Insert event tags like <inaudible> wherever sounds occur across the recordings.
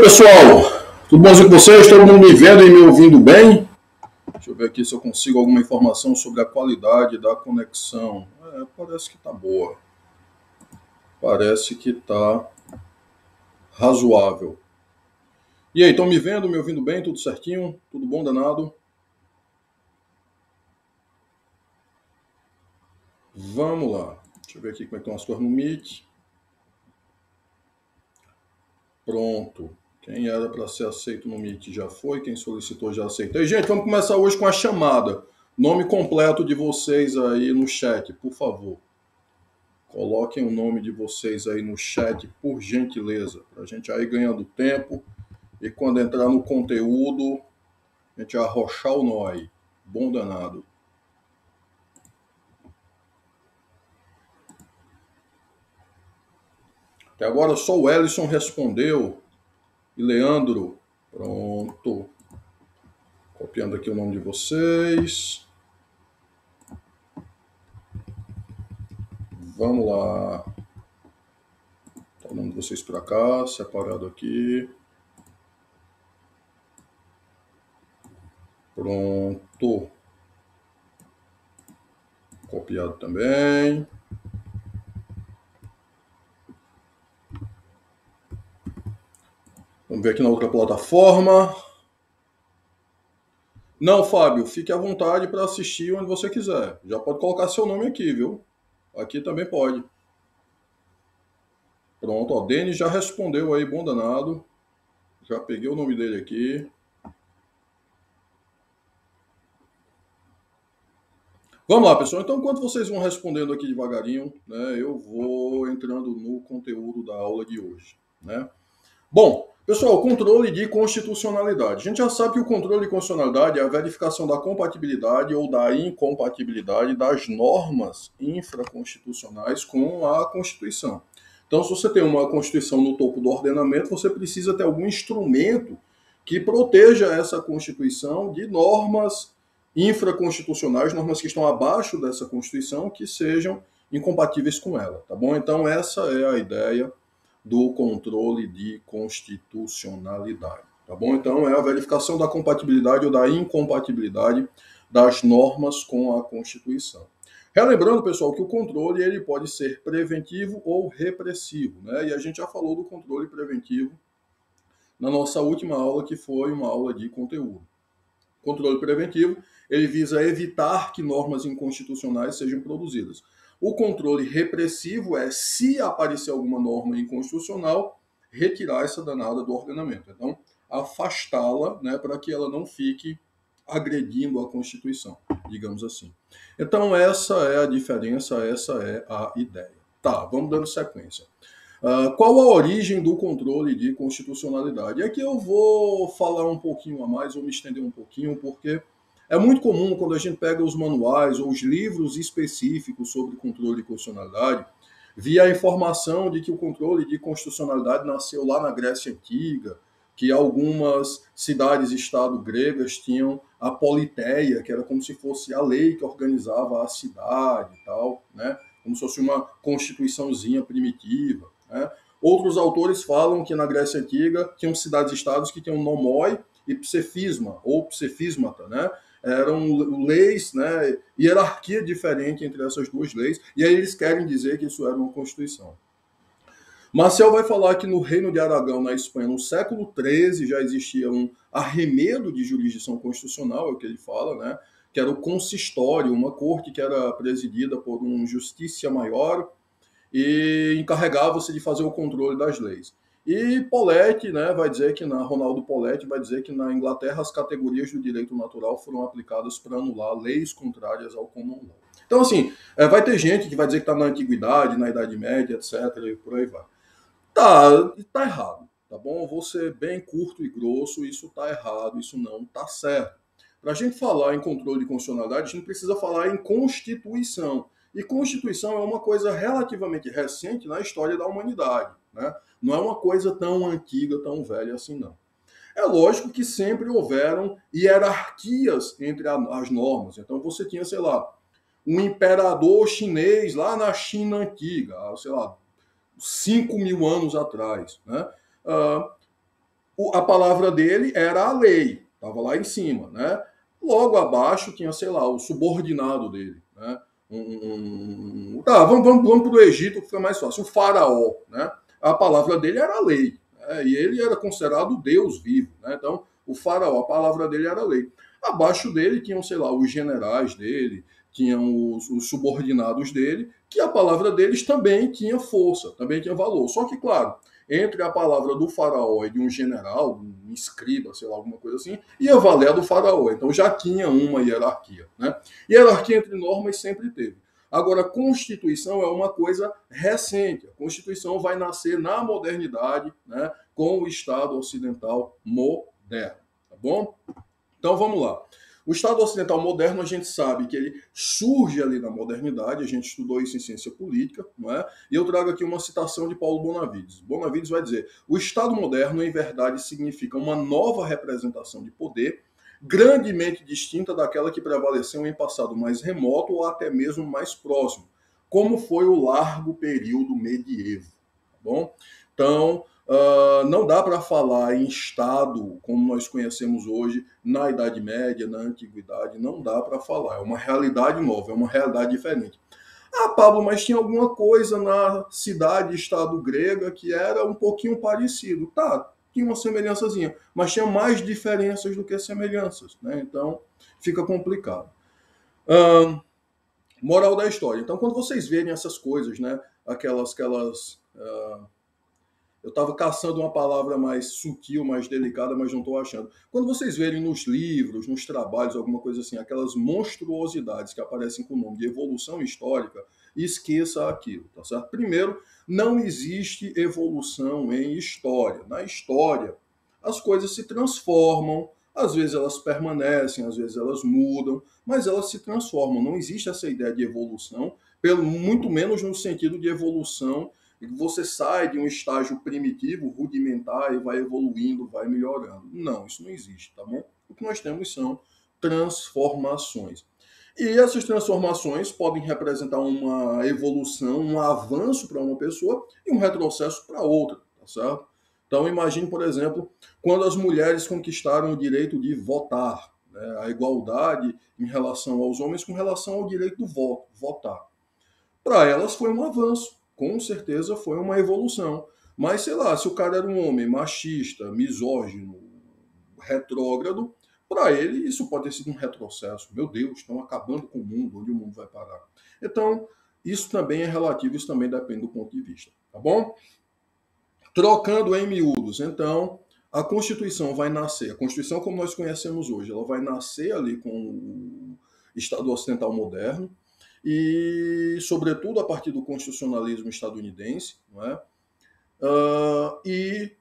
Noite, pessoal. Tudo bom com vocês? Todo mundo me vendo e me ouvindo bem? Deixa eu ver aqui se eu consigo alguma informação sobre a qualidade da conexão. É, parece que tá boa. Parece que tá razoável. E aí, estão me vendo, me ouvindo bem? Tudo certinho? Tudo bom, danado? Vamos lá. Deixa eu ver aqui como é que estão as coisas no Meet. Pronto. Quem era para ser aceito no Meet já foi, quem solicitou já aceitou. E, gente, vamos começar hoje com a chamada. Nome completo de vocês aí no chat, por favor. Coloquem o nome de vocês aí no chat, por gentileza, para a gente aí ganhando tempo. E quando entrar no conteúdo, a gente arrochar o nó aí. Bom danado. Até agora só o Ellison respondeu. E Leandro. Pronto. Copiando aqui o nome de vocês. Vamos lá. Tá o nome de vocês para cá, separado aqui. Pronto. Copiado também. Vamos ver aqui na outra plataforma. Não, Fábio, fique à vontade para assistir onde você quiser. Já pode colocar seu nome aqui, viu? Aqui também pode. Pronto, ó, Denis já respondeu aí, bom danado. Já peguei o nome dele aqui. Vamos lá, pessoal. Então, enquanto vocês vão respondendo aqui devagarinho, né, eu vou entrando no conteúdo da aula de hoje, né? Bom, Pessoal, controle de constitucionalidade. A gente já sabe que o controle de constitucionalidade é a verificação da compatibilidade ou da incompatibilidade das normas infraconstitucionais com a Constituição. Então, se você tem uma Constituição no topo do ordenamento, você precisa ter algum instrumento que proteja essa Constituição de normas infraconstitucionais, normas que estão abaixo dessa Constituição, que sejam incompatíveis com ela, tá bom? Então, essa é a ideia do controle de constitucionalidade. Tá bom? Então, é a verificação da compatibilidade ou da incompatibilidade das normas com a Constituição. Relembrando, pessoal, que o controle ele pode ser preventivo ou repressivo, né? E a gente já falou do controle preventivo na nossa última aula, que foi uma aula de conteúdo. O controle preventivo, ele visa evitar que normas inconstitucionais sejam produzidas. O controle repressivo é, se aparecer alguma norma inconstitucional, retirar essa danada do ordenamento. Então, afastá-la né, para que ela não fique agredindo a Constituição, digamos assim. Então, essa é a diferença, essa é a ideia. Tá, vamos dando sequência. Uh, qual a origem do controle de constitucionalidade? Aqui eu vou falar um pouquinho a mais, vou me estender um pouquinho, porque é muito comum quando a gente pega os manuais ou os livros específicos sobre controle de constitucionalidade, via a informação de que o controle de constitucionalidade nasceu lá na Grécia Antiga, que algumas cidades-estado gregas tinham a politeia, que era como se fosse a lei que organizava a cidade e tal, né? como se fosse uma constituiçãozinha primitiva. Né? Outros autores falam que na Grécia Antiga tinham cidades-estados que tinham nomoi e psefisma, ou psefismata, né? Eram leis, né, hierarquia diferente entre essas duas leis, e aí eles querem dizer que isso era uma constituição. Marcel vai falar que no Reino de Aragão, na Espanha, no século XIII, já existia um arremedo de jurisdição constitucional, é o que ele fala, né? que era o consistório, uma corte que era presidida por um justiça maior e encarregava-se de fazer o controle das leis. E Poletti, né, vai dizer que na Ronaldo Poletti vai dizer que na Inglaterra as categorias do direito natural foram aplicadas para anular leis contrárias ao common law. Então assim, é, vai ter gente que vai dizer que está na antiguidade, na Idade Média, etc. E por aí vai. Tá, tá errado, tá bom? Vou ser bem curto e grosso. Isso tá errado, isso não tá certo. Para a gente falar em controle de constitucionalidade, a gente precisa falar em constituição. E constituição é uma coisa relativamente recente na história da humanidade, né? Não é uma coisa tão antiga, tão velha assim, não. É lógico que sempre houveram hierarquias entre as normas. Então você tinha, sei lá, um imperador chinês lá na China antiga, sei lá, 5 mil anos atrás. Né? Uh, a palavra dele era a lei, estava lá em cima, né? Logo abaixo tinha, sei lá, o subordinado dele, né? Um, um, um... Tá, vamos, vamos, vamos para o Egito, que fica mais fácil. O faraó, né? A palavra dele era a lei, né? e ele era considerado Deus vivo, né? Então, o faraó, a palavra dele era a lei. Abaixo dele tinham, sei lá, os generais dele, tinham os, os, subordinados dele, que a palavra deles também tinha força, também tinha valor. Só que, claro, entre a palavra do faraó e de um general, um escriba, sei lá, alguma coisa assim, ia valer a do faraó. Então já tinha uma hierarquia. Né? Hierarquia entre normas sempre teve. Agora, a Constituição é uma coisa recente. A Constituição vai nascer na modernidade, né, com o Estado ocidental moderno. Tá bom? Então vamos lá. O Estado ocidental moderno, a gente sabe que ele surge ali na modernidade, a gente estudou isso em ciência política, não é? E eu trago aqui uma citação de Paulo Bonavides. Bonavides vai dizer: o Estado moderno, em verdade, significa uma nova representação de poder, grandemente distinta daquela que prevaleceu em passado mais remoto ou até mesmo mais próximo, como foi o largo período medievo. Tá bom? Então, Uh, não dá para falar em Estado como nós conhecemos hoje, na Idade Média, na Antiguidade, não dá para falar. É uma realidade nova, é uma realidade diferente. Ah, Pablo, mas tinha alguma coisa na cidade-estado grega que era um pouquinho parecido. Tá, tinha uma semelhançazinha, mas tinha mais diferenças do que semelhanças, né? Então fica complicado. Uh, moral da história. Então, quando vocês verem essas coisas, né? Aquelas, aquelas uh, eu estava caçando uma palavra mais sutil, mais delicada, mas não estou achando. Quando vocês verem nos livros, nos trabalhos, alguma coisa assim, aquelas monstruosidades que aparecem com o nome de evolução histórica, esqueça aquilo, tá certo? Primeiro, não existe evolução em história. Na história, as coisas se transformam, às vezes elas permanecem, às vezes elas mudam, mas elas se transformam. Não existe essa ideia de evolução, pelo muito menos no sentido de evolução que você sai de um estágio primitivo, rudimentar e vai evoluindo, vai melhorando. Não, isso não existe, tá bom? O que nós temos são transformações. E essas transformações podem representar uma evolução, um avanço para uma pessoa e um retrocesso para outra, tá certo? Então imagine, por exemplo, quando as mulheres conquistaram o direito de votar, né, a igualdade em relação aos homens com relação ao direito do voto, votar. Para elas foi um avanço com certeza foi uma evolução. Mas, sei lá, se o cara era um homem machista, misógino, retrógrado, para ele isso pode ter sido um retrocesso. Meu Deus, estão acabando com o mundo, onde o mundo vai parar. Então, isso também é relativo, isso também depende do ponto de vista, tá bom? Trocando em miúdos, então, a Constituição vai nascer, a Constituição como nós conhecemos hoje, ela vai nascer ali com o Estado Ocidental moderno, e, sobretudo, a partir do constitucionalismo estadunidense, não é? Uh, e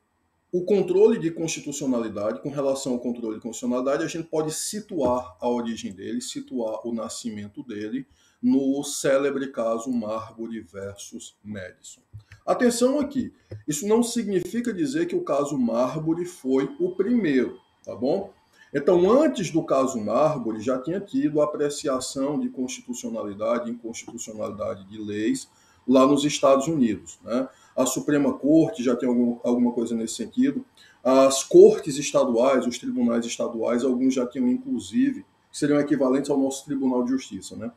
o controle de constitucionalidade, com relação ao controle de constitucionalidade, a gente pode situar a origem dele, situar o nascimento dele no célebre caso Marbury versus Madison. Atenção aqui, isso não significa dizer que o caso Marbury foi o primeiro, tá bom? Então, antes do caso Marbury, já tinha tido apreciação de constitucionalidade e inconstitucionalidade de leis lá nos Estados Unidos. Né? A Suprema Corte já tem algum, alguma coisa nesse sentido. As cortes estaduais, os tribunais estaduais, alguns já tinham, inclusive, seriam equivalentes ao nosso Tribunal de Justiça. Né?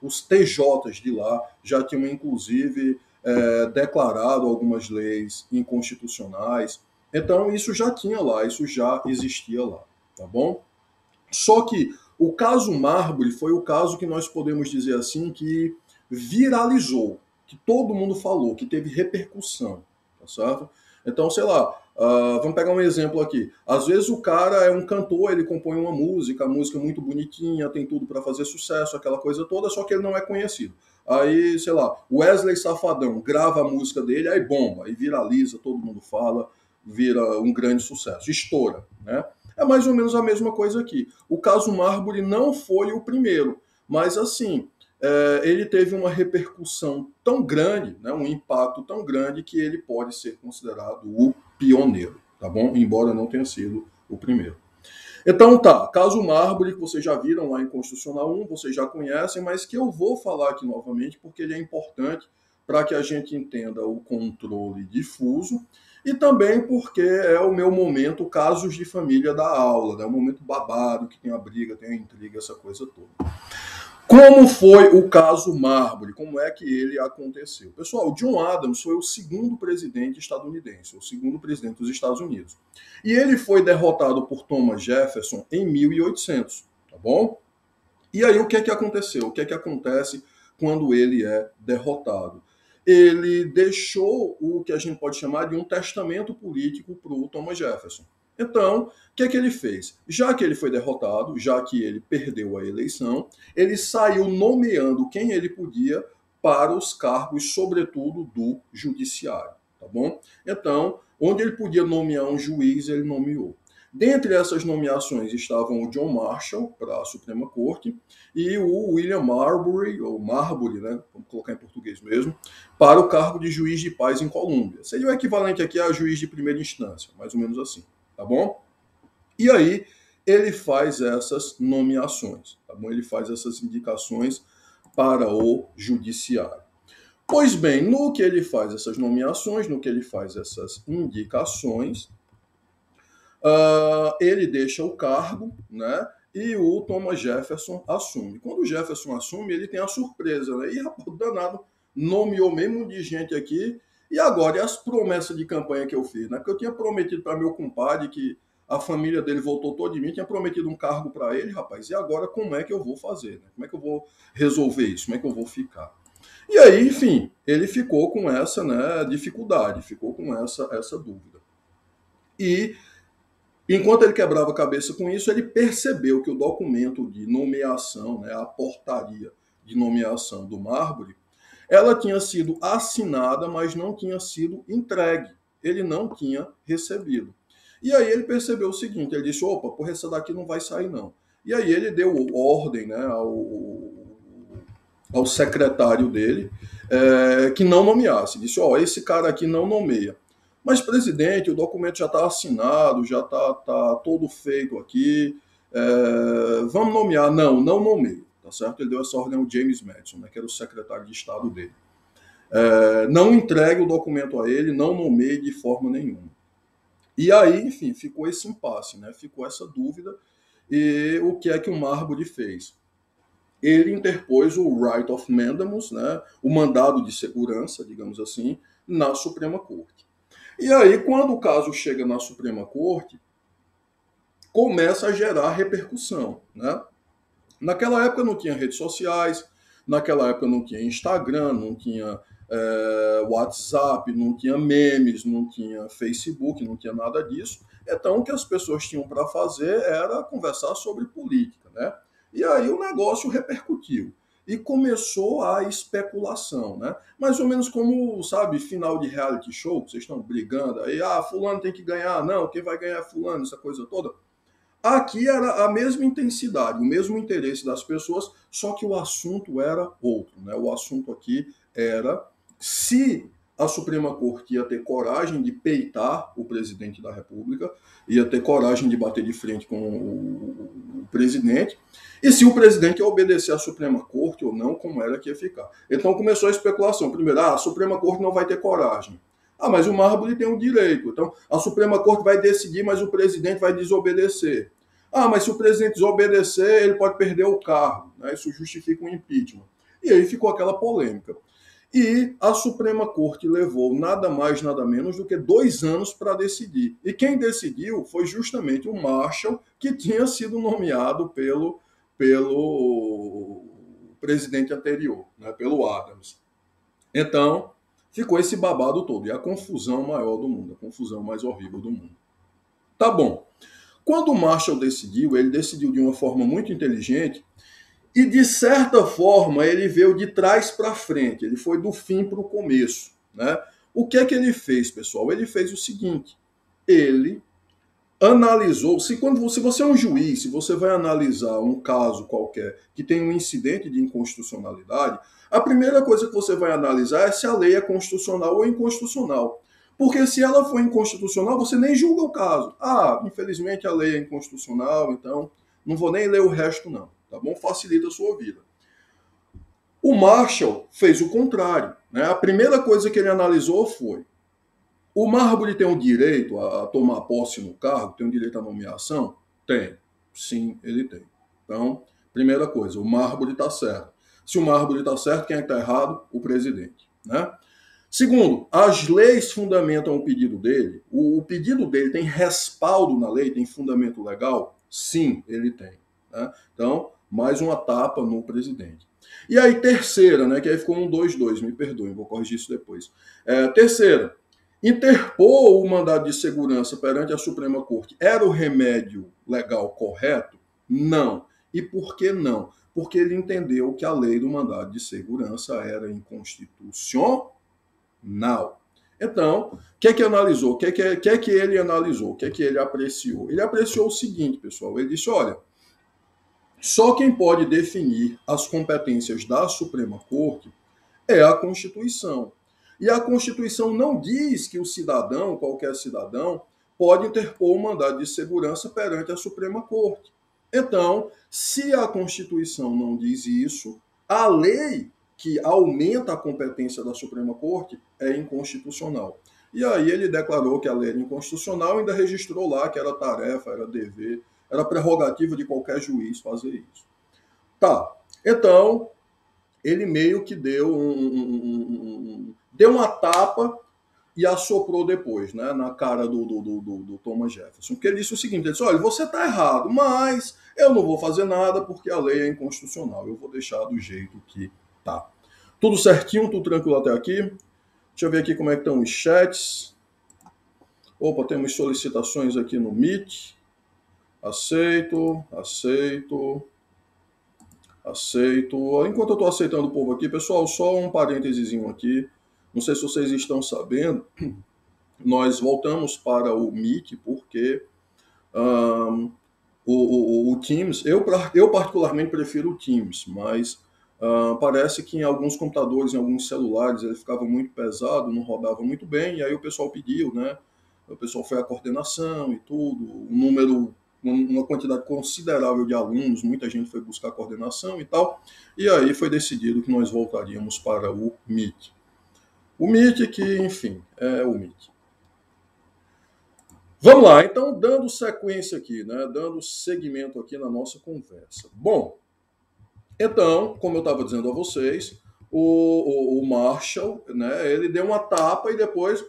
Os TJs de lá já tinham, inclusive, é, declarado algumas leis inconstitucionais. Então, isso já tinha lá, isso já existia lá tá bom? Só que o caso Marbury foi o caso que nós podemos dizer assim que viralizou, que todo mundo falou, que teve repercussão, tá certo? Então, sei lá, uh, vamos pegar um exemplo aqui. Às vezes o cara é um cantor, ele compõe uma música, a música é muito bonitinha, tem tudo para fazer sucesso, aquela coisa toda, só que ele não é conhecido. Aí, sei lá, Wesley Safadão grava a música dele, aí bomba, aí viraliza, todo mundo fala, vira um grande sucesso, estoura, né? É mais ou menos a mesma coisa aqui. O caso Marbury não foi o primeiro, mas assim, é, ele teve uma repercussão tão grande, né, um impacto tão grande, que ele pode ser considerado o pioneiro, tá bom? Embora não tenha sido o primeiro. Então tá, caso Marbury, que vocês já viram lá em Constitucional 1, vocês já conhecem, mas que eu vou falar aqui novamente porque ele é importante para que a gente entenda o controle difuso e também porque é o meu momento casos de família da aula, né? um momento babado, que tem a briga, tem a intriga, essa coisa toda. Como foi o caso Marbury? Como é que ele aconteceu? Pessoal, John Adams foi o segundo presidente estadunidense, o segundo presidente dos Estados Unidos. E ele foi derrotado por Thomas Jefferson em 1800, tá bom? E aí o que é que aconteceu? O que é que acontece quando ele é derrotado? Ele deixou o que a gente pode chamar de um testamento político para o Thomas Jefferson. Então, o que é que ele fez? Já que ele foi derrotado, já que ele perdeu a eleição, ele saiu nomeando quem ele podia para os cargos, sobretudo do judiciário, tá bom? Então, onde ele podia nomear um juiz, ele nomeou. Dentre essas nomeações estavam o John Marshall para a Suprema Corte e o William Marbury, ou Marbury, né, vamos colocar em português mesmo, para o cargo de juiz de paz em Colômbia. Seria o equivalente aqui a juiz de primeira instância, mais ou menos assim tá bom? E aí ele faz essas nomeações, tá bom? Ele faz essas indicações para o judiciário. Pois bem, no que ele faz essas nomeações, no que ele faz essas indicações, uh, ele deixa o cargo, né? E o Thomas Jefferson assume. Quando o Jefferson assume, ele tem a surpresa, né? E rapaz, danado, nomeou mesmo de gente aqui e agora, e as promessas de campanha que eu fiz? Né? Porque eu tinha prometido para meu compadre que a família dele voltou todo de mim, tinha prometido um cargo para ele, rapaz, e agora como é que eu vou fazer? Né? Como é que eu vou resolver isso? Como é que eu vou ficar? E aí, enfim, ele ficou com essa né, dificuldade, ficou com essa, essa dúvida. E enquanto ele quebrava a cabeça com isso, ele percebeu que o documento de nomeação, né, a portaria de nomeação do Marbury, ela tinha sido assinada, mas não tinha sido entregue. Ele não tinha recebido. E aí ele percebeu o seguinte: ele disse, opa, por essa daqui não vai sair, não. E aí ele deu ordem né, ao, ao secretário dele é, que não nomeasse. Disse: Ó, oh, esse cara aqui não nomeia. Mas, presidente, o documento já está assinado, já está tá todo feito aqui. É, vamos nomear. Não, não nomeia tá certo? Ele deu essa ordem ao James Madison, né, que era o secretário de Estado dele. É, não entregue o documento a ele, não nomeie de forma nenhuma. E aí, enfim, ficou esse impasse, né? ficou essa dúvida. E o que é que o Marbury fez? Ele interpôs o right of mandamus, né? o mandado de segurança, digamos assim, na Suprema Corte. E aí, quando o caso chega na Suprema Corte, começa a gerar repercussão. Né? Naquela época não tinha redes sociais, naquela época não tinha Instagram, não tinha é, WhatsApp, não tinha memes, não tinha Facebook, não tinha nada disso. Então, o que as pessoas tinham para fazer era conversar sobre política, né? E aí o negócio repercutiu e começou a especulação, né? Mais ou menos como, sabe, final de reality show, que vocês estão brigando aí, ah, fulano tem que ganhar, não, quem vai ganhar é fulano, essa coisa toda. Aqui era a mesma intensidade, o mesmo interesse das pessoas, só que o assunto era outro. Né? O assunto aqui era se a Suprema Corte ia ter coragem de peitar o presidente da República, ia ter coragem de bater de frente com o, presidente, e se o presidente ia obedecer à Suprema Corte ou não, como era que ia ficar. Então começou a especulação. Primeiro, ah, a Suprema Corte não vai ter coragem. Ah, mas o Marbury tem um direito. Então, a Suprema Corte vai decidir, mas o presidente vai desobedecer. Ah, mas se o presidente desobedecer, ele pode perder o cargo. Né? Isso justifica um impeachment. E aí ficou aquela polêmica. E a Suprema Corte levou nada mais, nada menos do que dois anos para decidir. E quem decidiu foi justamente o Marshall, que tinha sido nomeado pelo, pelo presidente anterior, né? pelo Adams. Então, ficou esse babado todo. E a confusão maior do mundo, a confusão mais horrível do mundo. Tá bom. Quando o Marshall decidiu, ele decidiu de uma forma muito inteligente e, de certa forma, ele veio de trás para frente. Ele foi do fim para o começo. Né? O que é que ele fez, pessoal? Ele fez o seguinte: ele analisou, se quando se você é um juiz, se você vai analisar um caso qualquer que tem um incidente de inconstitucionalidade, a primeira coisa que você vai analisar é se a lei é constitucional ou inconstitucional. Porque se ela for inconstitucional, você nem julga o caso. Ah, infelizmente a lei é inconstitucional, então não vou nem ler o resto não, tá bom? Facilita a sua vida. O Marshall fez o contrário. Né? A primeira coisa que ele analisou foi o Marbury tem o direito a, tomar posse no cargo, tem o direito à nomeação? Tem. Sim, ele tem. Então, primeira coisa, o Marbury está certo. Se o Marbury está certo, quem é está errado? O presidente. Né? Segundo, as leis fundamentam o pedido dele. O, o, pedido dele tem respaldo na lei, tem fundamento legal? Sim, ele tem. Né? Então, mais uma tapa no presidente. E aí, terceira, né, que aí ficou um 2-2, me perdoem, vou corrigir isso depois. É, terceira, interpor o mandado de segurança perante a Suprema Corte era o remédio legal correto? Não. E por que não? Porque ele entendeu que a lei do mandado de segurança era inconstitucional. Então, o que é que analisou? O que é que, que, é que ele analisou? O que é que ele apreciou? Ele apreciou o seguinte, pessoal. Ele disse: olha, só quem pode definir as competências da Suprema Corte é a Constituição. E a Constituição não diz que o cidadão, qualquer cidadão, pode interpor um mandado de segurança perante a Suprema Corte. Então, se a Constituição não diz isso, a lei que aumenta a competência da Suprema Corte é inconstitucional. E aí ele declarou que a lei era inconstitucional e ainda registrou lá que era tarefa, era dever, era prerrogativa de qualquer juiz fazer isso. Tá. Então, ele meio que deu um, um, um, deu uma tapa e assoprou depois, né, na cara do, do, do, do, Thomas Jefferson. Porque ele disse o seguinte: ele disse, olha, você está errado, mas eu não vou fazer nada porque a lei é inconstitucional. Eu vou deixar do jeito que Tá. Tudo certinho, tudo tranquilo até aqui. Deixa eu ver aqui como é que estão os chats. Opa, temos solicitações aqui no Meet. Aceito, aceito, aceito. Enquanto eu estou aceitando o povo aqui, pessoal, só um parênteses aqui. Não sei se vocês estão sabendo, <clears throat> nós voltamos para o Meet porque um, o, o, o, Teams, eu, eu particularmente prefiro o Teams, mas Uh, parece que em alguns computadores, em alguns celulares, ele ficava muito pesado, não rodava muito bem, e aí o pessoal pediu, né? O pessoal foi à coordenação e tudo, um número, uma quantidade considerável de alunos, muita gente foi buscar coordenação e tal, e aí foi decidido que nós voltaríamos para o Meet. O Meet que, enfim, é o Meet. Vamos lá, então, dando sequência aqui, né? Dando seguimento aqui na nossa conversa. Bom, então, como eu estava dizendo a vocês, o, o, o, Marshall, né, ele deu uma tapa e depois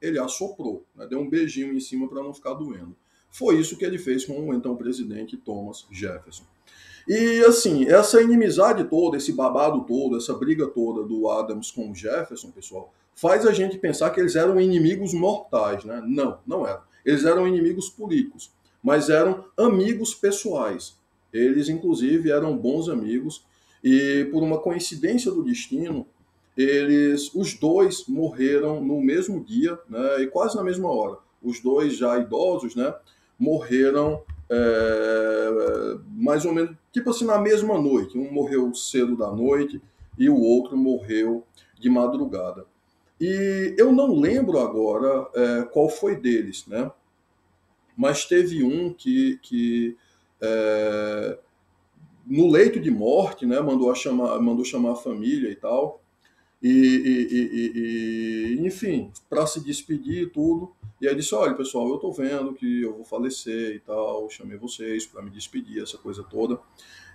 ele assoprou, né, deu um beijinho em cima para não ficar doendo. Foi isso que ele fez com o então presidente Thomas Jefferson. E assim, essa inimizade toda, esse babado todo, essa briga toda do Adams com o Jefferson, pessoal, faz a gente pensar que eles eram inimigos mortais, né? Não, não eram. Eles eram inimigos políticos, mas eram amigos pessoais. Eles, inclusive, eram bons amigos e, por uma coincidência do destino, eles, os dois morreram no mesmo dia, né, e quase na mesma hora. Os dois já idosos, né, morreram é, mais ou menos, tipo assim, na mesma noite. Um morreu cedo da noite e o outro morreu de madrugada. E eu não lembro agora é, qual foi deles, né? Mas teve um que, que é, no leito de morte, né, mandou, chamar, mandou chamar a família e tal, e, e, e, e enfim, para se despedir e tudo. E aí disse: Olha, pessoal, eu estou vendo que eu vou falecer e tal, chamei vocês para me despedir, essa coisa toda.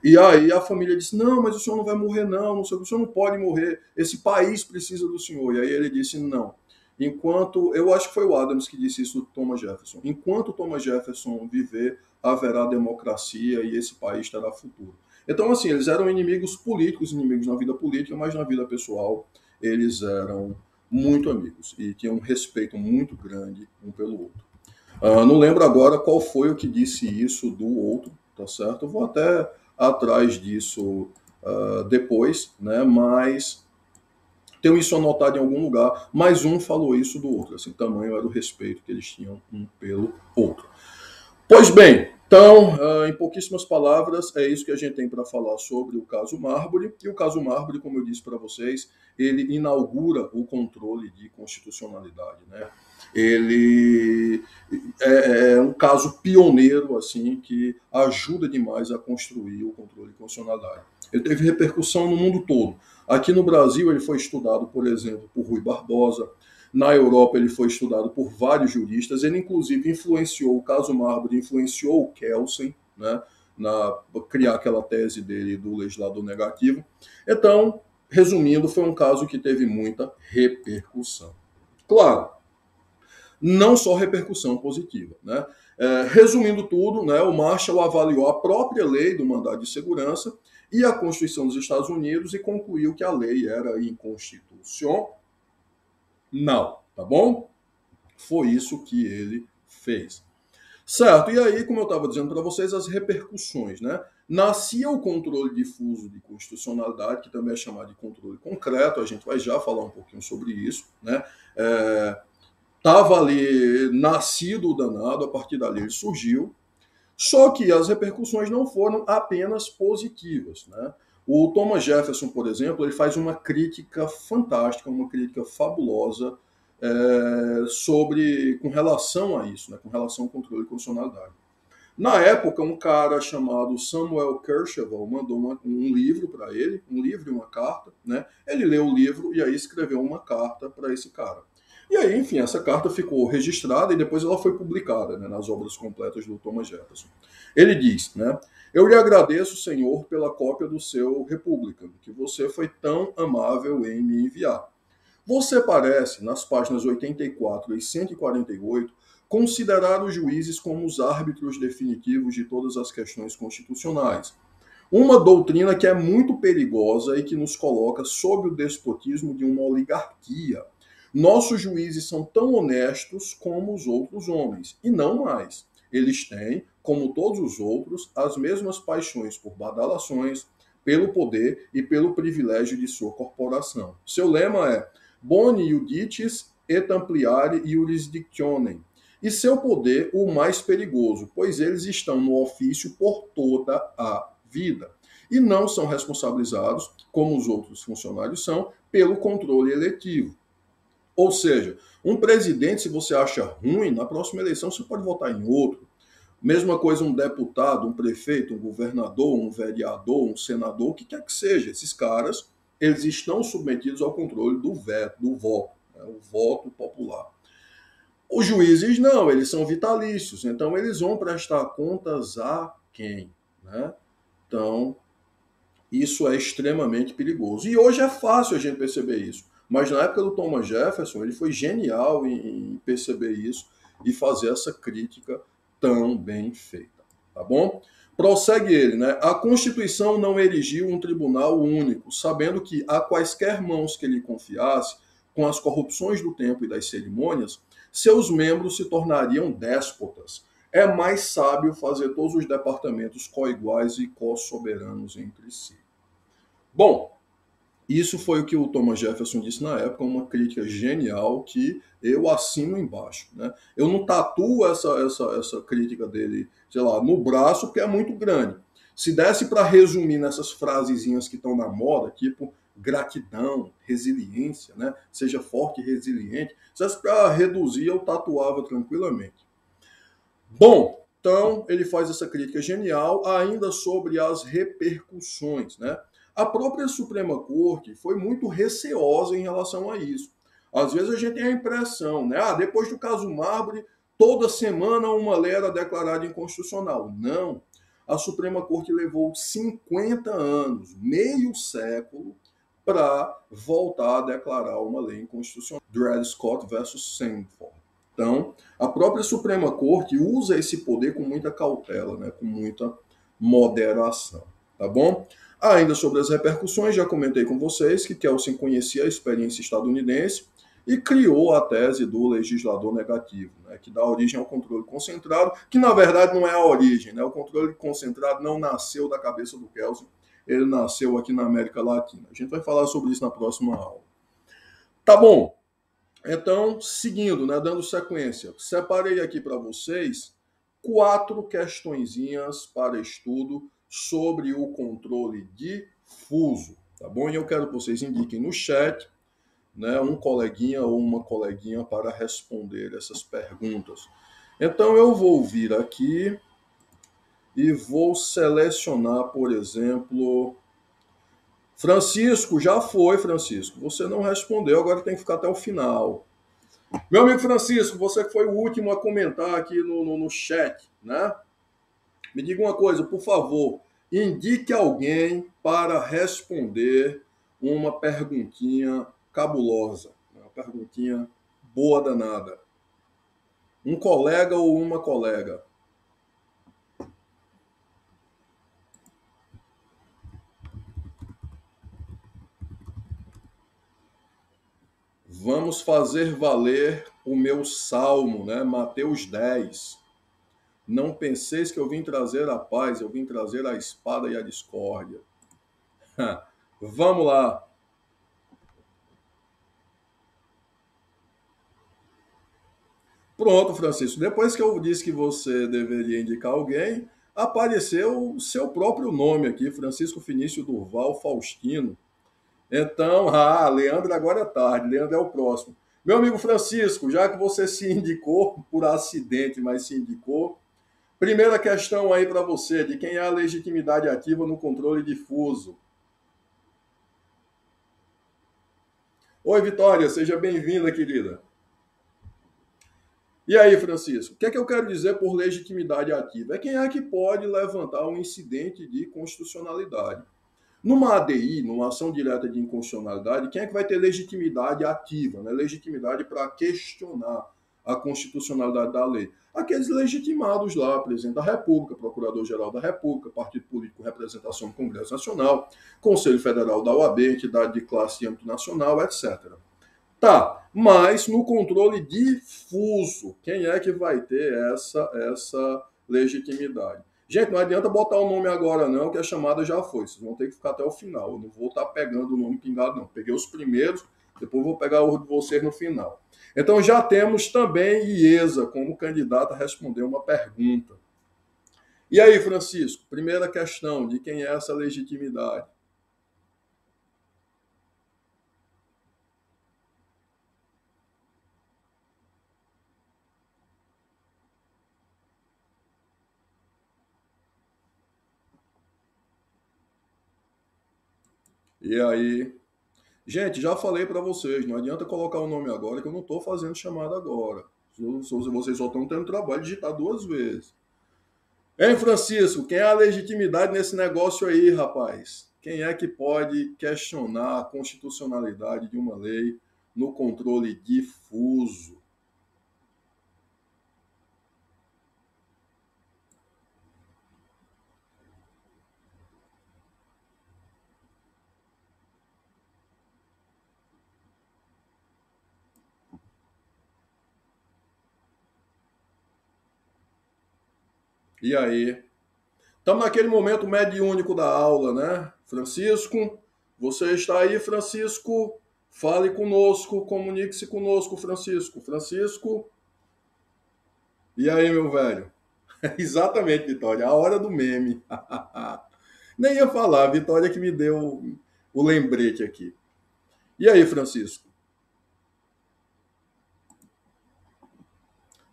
E aí a família disse: Não, mas o senhor não vai morrer, não, o senhor não pode morrer, esse país precisa do senhor. E aí ele disse: Não. Enquanto, eu acho que foi o Adams que disse isso, Thomas Jefferson. Enquanto Thomas Jefferson viver, haverá democracia e esse país terá futuro. Então, assim, eles eram inimigos políticos, inimigos na vida política, mas na vida pessoal eles eram muito amigos e tinham um respeito muito grande um pelo outro. Uh, não lembro agora qual foi o que disse isso do outro, tá certo? Eu vou até atrás disso uh, depois, né? Mas tenho isso anotado em algum lugar. Mais um falou isso do outro. Assim, tamanho era o respeito que eles tinham um pelo outro. Pois bem, então, ah, em pouquíssimas palavras, é isso que a gente tem para falar sobre o caso Marbury. E o caso Marbury, como eu disse para vocês, ele inaugura o controle de constitucionalidade. Né? Ele é, é um caso pioneiro, assim, que ajuda demais a construir o controle de constitucionalidade. Ele teve repercussão no mundo todo. Aqui no Brasil, ele foi estudado, por exemplo, por Rui Barbosa, Na Europa ele foi estudado por vários juristas, ele inclusive influenciou o caso Marbury, influenciou o Kelsen, né, na criar aquela tese dele do legislador negativo. Então, resumindo, foi um caso que teve muita repercussão. Claro, não só repercussão positiva, né? É, resumindo tudo, né, o Marshall avaliou a própria lei do mandado de segurança e a Constituição dos Estados Unidos e concluiu que a lei era inconstitucional. Tá bom? Foi isso que ele fez. Certo, e aí, como eu estava dizendo para vocês, as repercussões, né? Nascia o controle difuso de constitucionalidade, que também é chamado de controle concreto, a gente vai já falar um pouquinho sobre isso, né? É, Estava ali nascido o danado, a partir dali ele surgiu. Só que as repercussões não foram apenas positivas. Né? O Thomas Jefferson, por exemplo, ele faz uma crítica fantástica, uma crítica fabulosa é, sobre com relação a isso, né, com relação ao controle de constitucionalidade. Na época, um cara chamado Samuel Kercheval mandou uma, um livro para ele, um livro e uma carta. Né? Ele leu o livro e aí escreveu uma carta para esse cara. E aí, enfim, essa carta ficou registrada e depois ela foi publicada né, nas obras completas do Thomas Jefferson. Ele diz, né? Eu lhe agradeço, Senhor, pela cópia do seu Republican, que você foi tão amável em me enviar. Você parece, nas páginas 84 e 148, considerar os juízes como os árbitros definitivos de todas as questões constitucionais. Uma doutrina que é muito perigosa e que nos coloca sob o despotismo de uma oligarquia nossos juízes são tão honestos como os outros homens, e não mais. Eles têm, como todos os outros, as mesmas paixões por badalações, pelo poder e pelo privilégio de sua corporação. Seu lema é Boni iudicis et ampliare jurisdictionem. E seu poder o mais perigoso, pois eles estão no ofício por toda a vida e não são responsabilizados, como os outros funcionários são, pelo controle eletivo. Ou seja, um presidente, se você acha ruim, na próxima eleição você pode votar em outro. Mesma coisa um deputado, um prefeito, um governador, um vereador, um senador, o que quer que seja. Esses caras, eles estão submetidos ao controle do veto, do voto, né? o voto popular. Os juízes não, eles são vitalícios, então eles vão prestar contas a quem? Né? Então, isso é extremamente perigoso. E hoje é fácil a gente perceber isso. Mas na época do Thomas Jefferson, ele foi genial em, perceber isso e fazer essa crítica tão bem feita. Tá bom? Prossegue ele, né? A Constituição não erigiu um tribunal único, sabendo que a quaisquer mãos que lhe confiasse, com as corrupções do tempo e das cerimônias, seus membros se tornariam déspotas. É mais sábio fazer todos os departamentos co-iguais e co-soberanos entre si. Bom, isso foi o que o Thomas Jefferson disse na época, uma crítica genial que eu assino embaixo. Né? Eu não tatuo essa, essa, essa crítica dele, sei lá, no braço, porque é muito grande. Se desse para resumir nessas frasezinhas que estão na moda, tipo gratidão, resiliência, né? seja forte e resiliente, se desse para reduzir, eu tatuava tranquilamente. Bom, então ele faz essa crítica genial ainda sobre as repercussões, né? A própria Suprema Corte foi muito receosa em relação a isso. Às vezes a gente tem a impressão, né? Ah, depois do caso Marbury, toda semana uma lei era declarada inconstitucional. Não. A Suprema Corte levou 50 anos, meio século, para voltar a declarar uma lei inconstitucional. Dred Scott versus Sanford. Então, a própria Suprema Corte usa esse poder com muita cautela, né? com muita moderação. Tá bom? Ainda sobre as repercussões, já comentei com vocês que Kelsen conhecia a experiência estadunidense e criou a tese do legislador negativo, né, que dá origem ao controle concentrado, que na verdade não é a origem. Né, o controle concentrado não nasceu da cabeça do Kelsen, ele nasceu aqui na América Latina. A gente vai falar sobre isso na próxima aula. Tá bom. Então, seguindo, né, dando sequência, separei aqui para vocês quatro questõezinhas para estudo sobre o controle difuso, tá bom? E eu quero que vocês indiquem no chat, né, um coleguinha ou uma coleguinha para responder essas perguntas. Então eu vou vir aqui e vou selecionar, por exemplo, Francisco, já foi, Francisco. Você não respondeu, agora tem que ficar até o final. Meu amigo Francisco, você foi o último a comentar aqui no, no, no chat, né? Me diga uma coisa, por favor, indique alguém para responder uma perguntinha cabulosa, uma perguntinha boa danada. Um colega ou uma colega. Vamos fazer valer o meu salmo, né? Mateus 10. Não penseis que eu vim trazer a paz, eu vim trazer a espada e a discórdia. <laughs> Vamos lá. Pronto, Francisco. Depois que eu disse que você deveria indicar alguém, apareceu o seu próprio nome aqui, Francisco Finício Durval Faustino. Então, <laughs> ah, Leandro agora é tarde, Leandro é o próximo. Meu amigo Francisco, já que você se indicou por acidente, mas se indicou, primeira questão aí para você, de quem é a legitimidade ativa no controle difuso? Oi, Vitória, seja bem-vinda, querida. E aí, Francisco, o que é que eu quero dizer por legitimidade ativa? É quem é que pode levantar um incidente de constitucionalidade. Numa ADI, numa ação direta de inconstitucionalidade, quem é que vai ter legitimidade ativa, né? legitimidade para questionar a constitucionalidade da lei? Aqueles legitimados lá, presidente da República, Procurador-Geral da República, Partido Político Representação do Congresso Nacional, Conselho Federal da OAB, entidade de classe e âmbito nacional, etc. Tá, mas no controle difuso, quem é que vai ter essa, essa legitimidade? Gente, não adianta botar o nome agora não, que a chamada já foi. Vocês vão ter que ficar até o final. Eu não vou estar pegando o nome pingado não. Peguei os primeiros, depois vou pegar o de vocês no final. Então já temos também IESA como candidata a responder uma pergunta. E aí, Francisco, primeira questão, de quem é essa legitimidade? E aí, gente, já falei para vocês, não adianta colocar o nome agora que eu não estou fazendo chamada agora. Vocês só estão tendo trabalho de digitar duas vezes. Hein, Francisco, quem é a legitimidade nesse negócio aí, rapaz? Quem é que pode questionar a constitucionalidade de uma lei no controle difuso? E aí? Estamos naquele momento mediúnico da aula, né? Francisco, você está aí, Francisco? Fale conosco, comunique-se conosco, Francisco. Francisco. E aí, meu velho? <laughs> Exatamente, Vitória, a hora do meme. <laughs> Nem ia falar, Vitória que me deu o lembrete aqui. E aí, Francisco?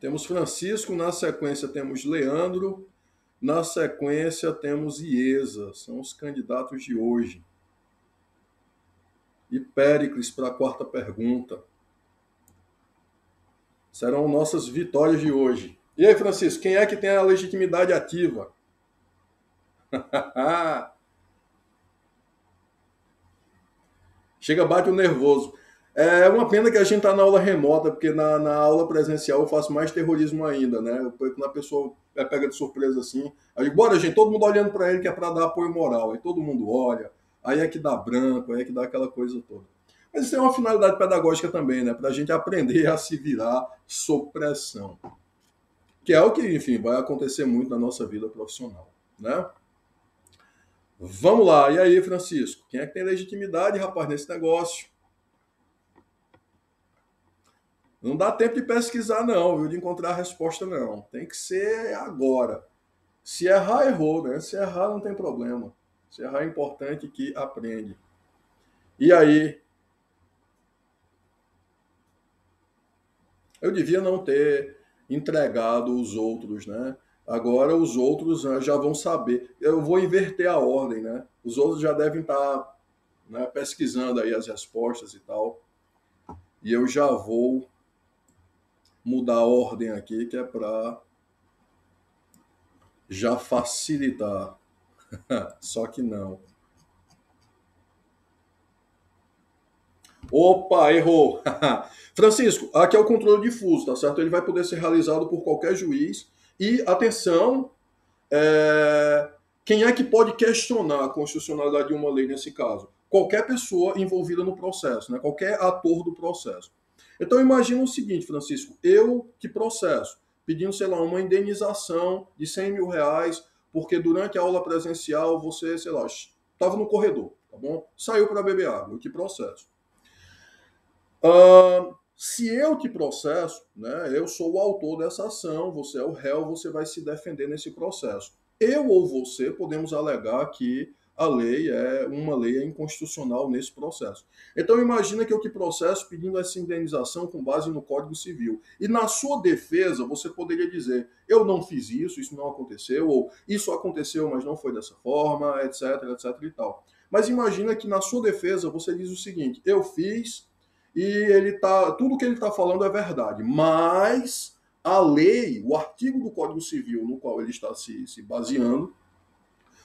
Temos Francisco, na sequência temos Leandro, na sequência temos Iesa, são os candidatos de hoje. E Péricles para a quarta pergunta. Serão nossas vitórias de hoje. E aí, Francisco, quem é que tem a legitimidade ativa? <laughs> Chega, bate o nervoso. É uma pena que a gente está na aula remota, porque na, na, aula presencial eu faço mais terrorismo ainda, né? Quando a pessoa é pega de surpresa assim, aí bora, gente, todo mundo olhando para ele que é para dar apoio moral, aí todo mundo olha, aí é que dá branco, aí é que dá aquela coisa toda. Mas isso tem uma finalidade pedagógica também, né? Para a gente aprender a se virar sob pressão. Que é o que, enfim, vai acontecer muito na nossa vida profissional, né? Vamos lá, e aí, Francisco? Quem é que tem legitimidade, rapaz, nesse negócio? Não dá tempo de pesquisar, não, viu? De encontrar a resposta, não. Tem que ser agora. Se errar, errou, né? Se errar, não tem problema. Se errar é importante que aprende. E aí? Eu devia não ter entregado os outros, né? Agora os outros né, já vão saber. Eu vou inverter a ordem, né? Os outros já devem estar né, pesquisando aí as respostas e tal. E eu já vou mudar a ordem aqui, que é para já facilitar. <laughs> Só que não. Opa, errou. <laughs> Francisco, aqui é o controle difuso, tá certo? Ele vai poder ser realizado por qualquer juiz. E, atenção, é... quem é que pode questionar a constitucionalidade de uma lei nesse caso? Qualquer pessoa envolvida no processo, né? qualquer ator do processo. Então, imagina o seguinte, Francisco, eu que processo, pedindo, sei lá, uma indenização de 100 mil reais, porque durante a aula presencial você, sei lá, estava no corredor, tá bom? Saiu para beber água, eu que processo. Se eu te processo, né, eu sou o autor dessa ação, você é o réu, você vai se defender nesse processo. Eu ou você podemos alegar que a lei é uma lei inconstitucional nesse processo. Então imagina que eu te processo pedindo essa indenização com base no Código Civil. E na sua defesa você poderia dizer: eu não fiz isso, isso não aconteceu, ou isso aconteceu, mas não foi dessa forma, etc, etc e tal. Mas imagina que na sua defesa você diz o seguinte: eu fiz, e ele tá, tudo que ele está falando é verdade, mas a lei, o artigo do Código Civil no qual ele está se, se baseando,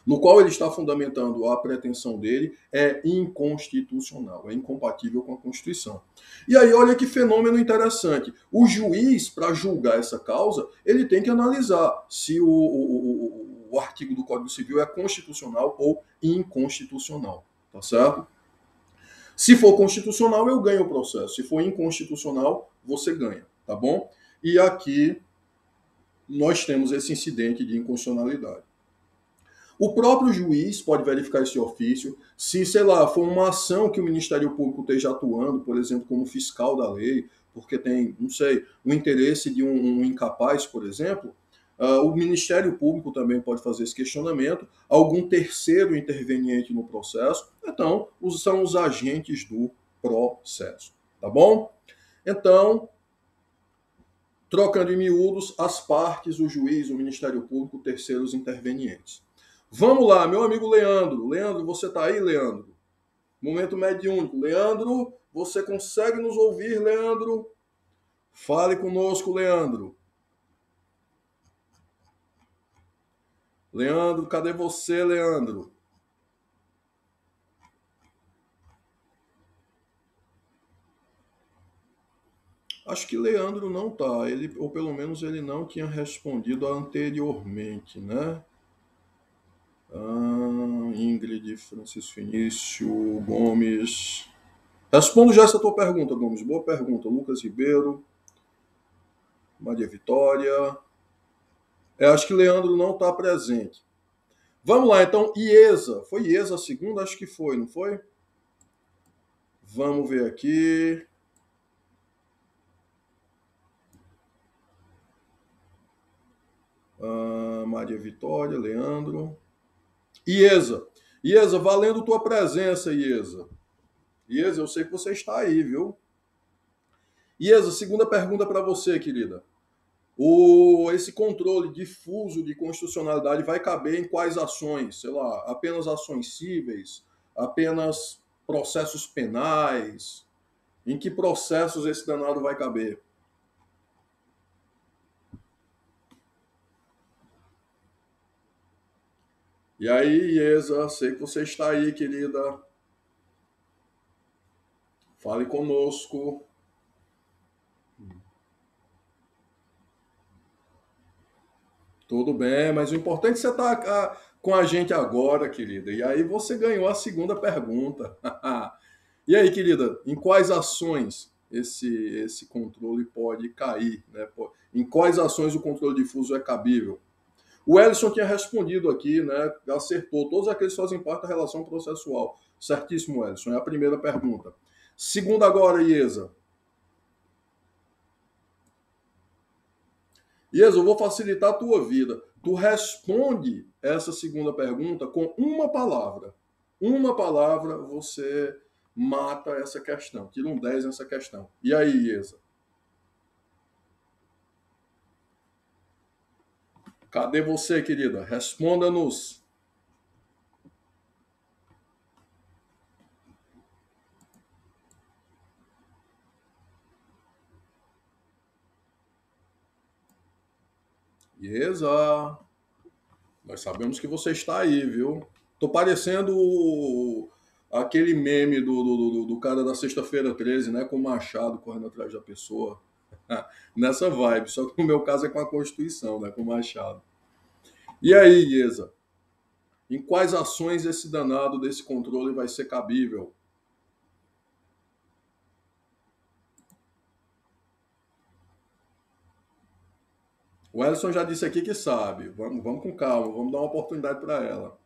no qual ele está fundamentando a pretensão dele, é inconstitucional, é incompatível com a Constituição. E aí, olha que fenômeno interessante. O juiz, para julgar essa causa, ele tem que analisar se o, o, o, o artigo do Código Civil é constitucional ou inconstitucional. Tá certo? Se for constitucional, eu ganho o processo. Se for inconstitucional, você ganha, tá bom? E aqui nós temos esse incidente de inconstitucionalidade. O próprio juiz pode verificar esse ofício. Se, sei lá, for uma ação que o Ministério Público esteja atuando, por exemplo, como fiscal da lei, porque tem, não sei, o interesse de um, um incapaz, por exemplo, Uh, o Ministério Público também pode fazer esse questionamento, algum terceiro interveniente no processo, então os, são os agentes do processo, tá bom? Então, trocando em miúdos, as partes, o juiz, o Ministério Público, terceiros intervenientes. Vamos lá, meu amigo Leandro. Leandro, você está aí, Leandro? Momento mediúnico. Leandro, você consegue nos ouvir, Leandro? Fale conosco, Leandro. Leandro, cadê você, Leandro? Acho que Leandro não tá, ele ou pelo menos ele não tinha respondido anteriormente, né? Ah, Ingrid, Francisco Início, Gomes. Respondo já essa tua pergunta, Gomes. Boa pergunta. Lucas Ribeiro, Maria Vitória. Eu acho que Leandro não está presente. Vamos lá, então, IESA. Foi IESA a segunda? Acho que foi, não foi? Vamos ver aqui. Ah, Maria Vitória, Leandro. IESA. IESA, valendo tua presença, IESA. IESA, eu sei que você está aí, viu? IESA, segunda pergunta para você, querida. O, esse controle difuso de constitucionalidade vai caber em quais ações? Sei lá, apenas ações cíveis? Apenas processos penais? Em que processos esse danado vai caber? E aí, Iesa, sei que você está aí, querida. Fale conosco. Tudo bem, mas o importante é que você está com a gente agora, querida. E aí você ganhou a segunda pergunta. <laughs> e aí, querida, em quais ações esse, esse controle pode cair? Né? Em quais ações o controle difuso é cabível? O Ellison tinha respondido aqui, né? Acertou. Todos aqueles fazem parte da relação processual. Certíssimo, Ellison. É a primeira pergunta. Segunda agora, Iesa. Iesa, eu vou facilitar a tua vida. Tu responde essa segunda pergunta com uma palavra. Uma palavra você mata essa questão. Tira um 10 nessa questão. E aí, Iesa? Cadê você, querida? Responda-nos. Beleza. Nós sabemos que você está aí, viu? Tô parecendo aquele meme do, do, do cara da sexta-feira 13, né? Com o machado correndo atrás da pessoa. <laughs> Nessa vibe. Só que no meu caso é com a Constituição, né? Com o machado. E aí, Iesa? Em quais ações esse danado desse controle vai ser cabível? O Ellison já disse aqui que sabe. Vamos, vamos com calma, vamos dar uma oportunidade para ela.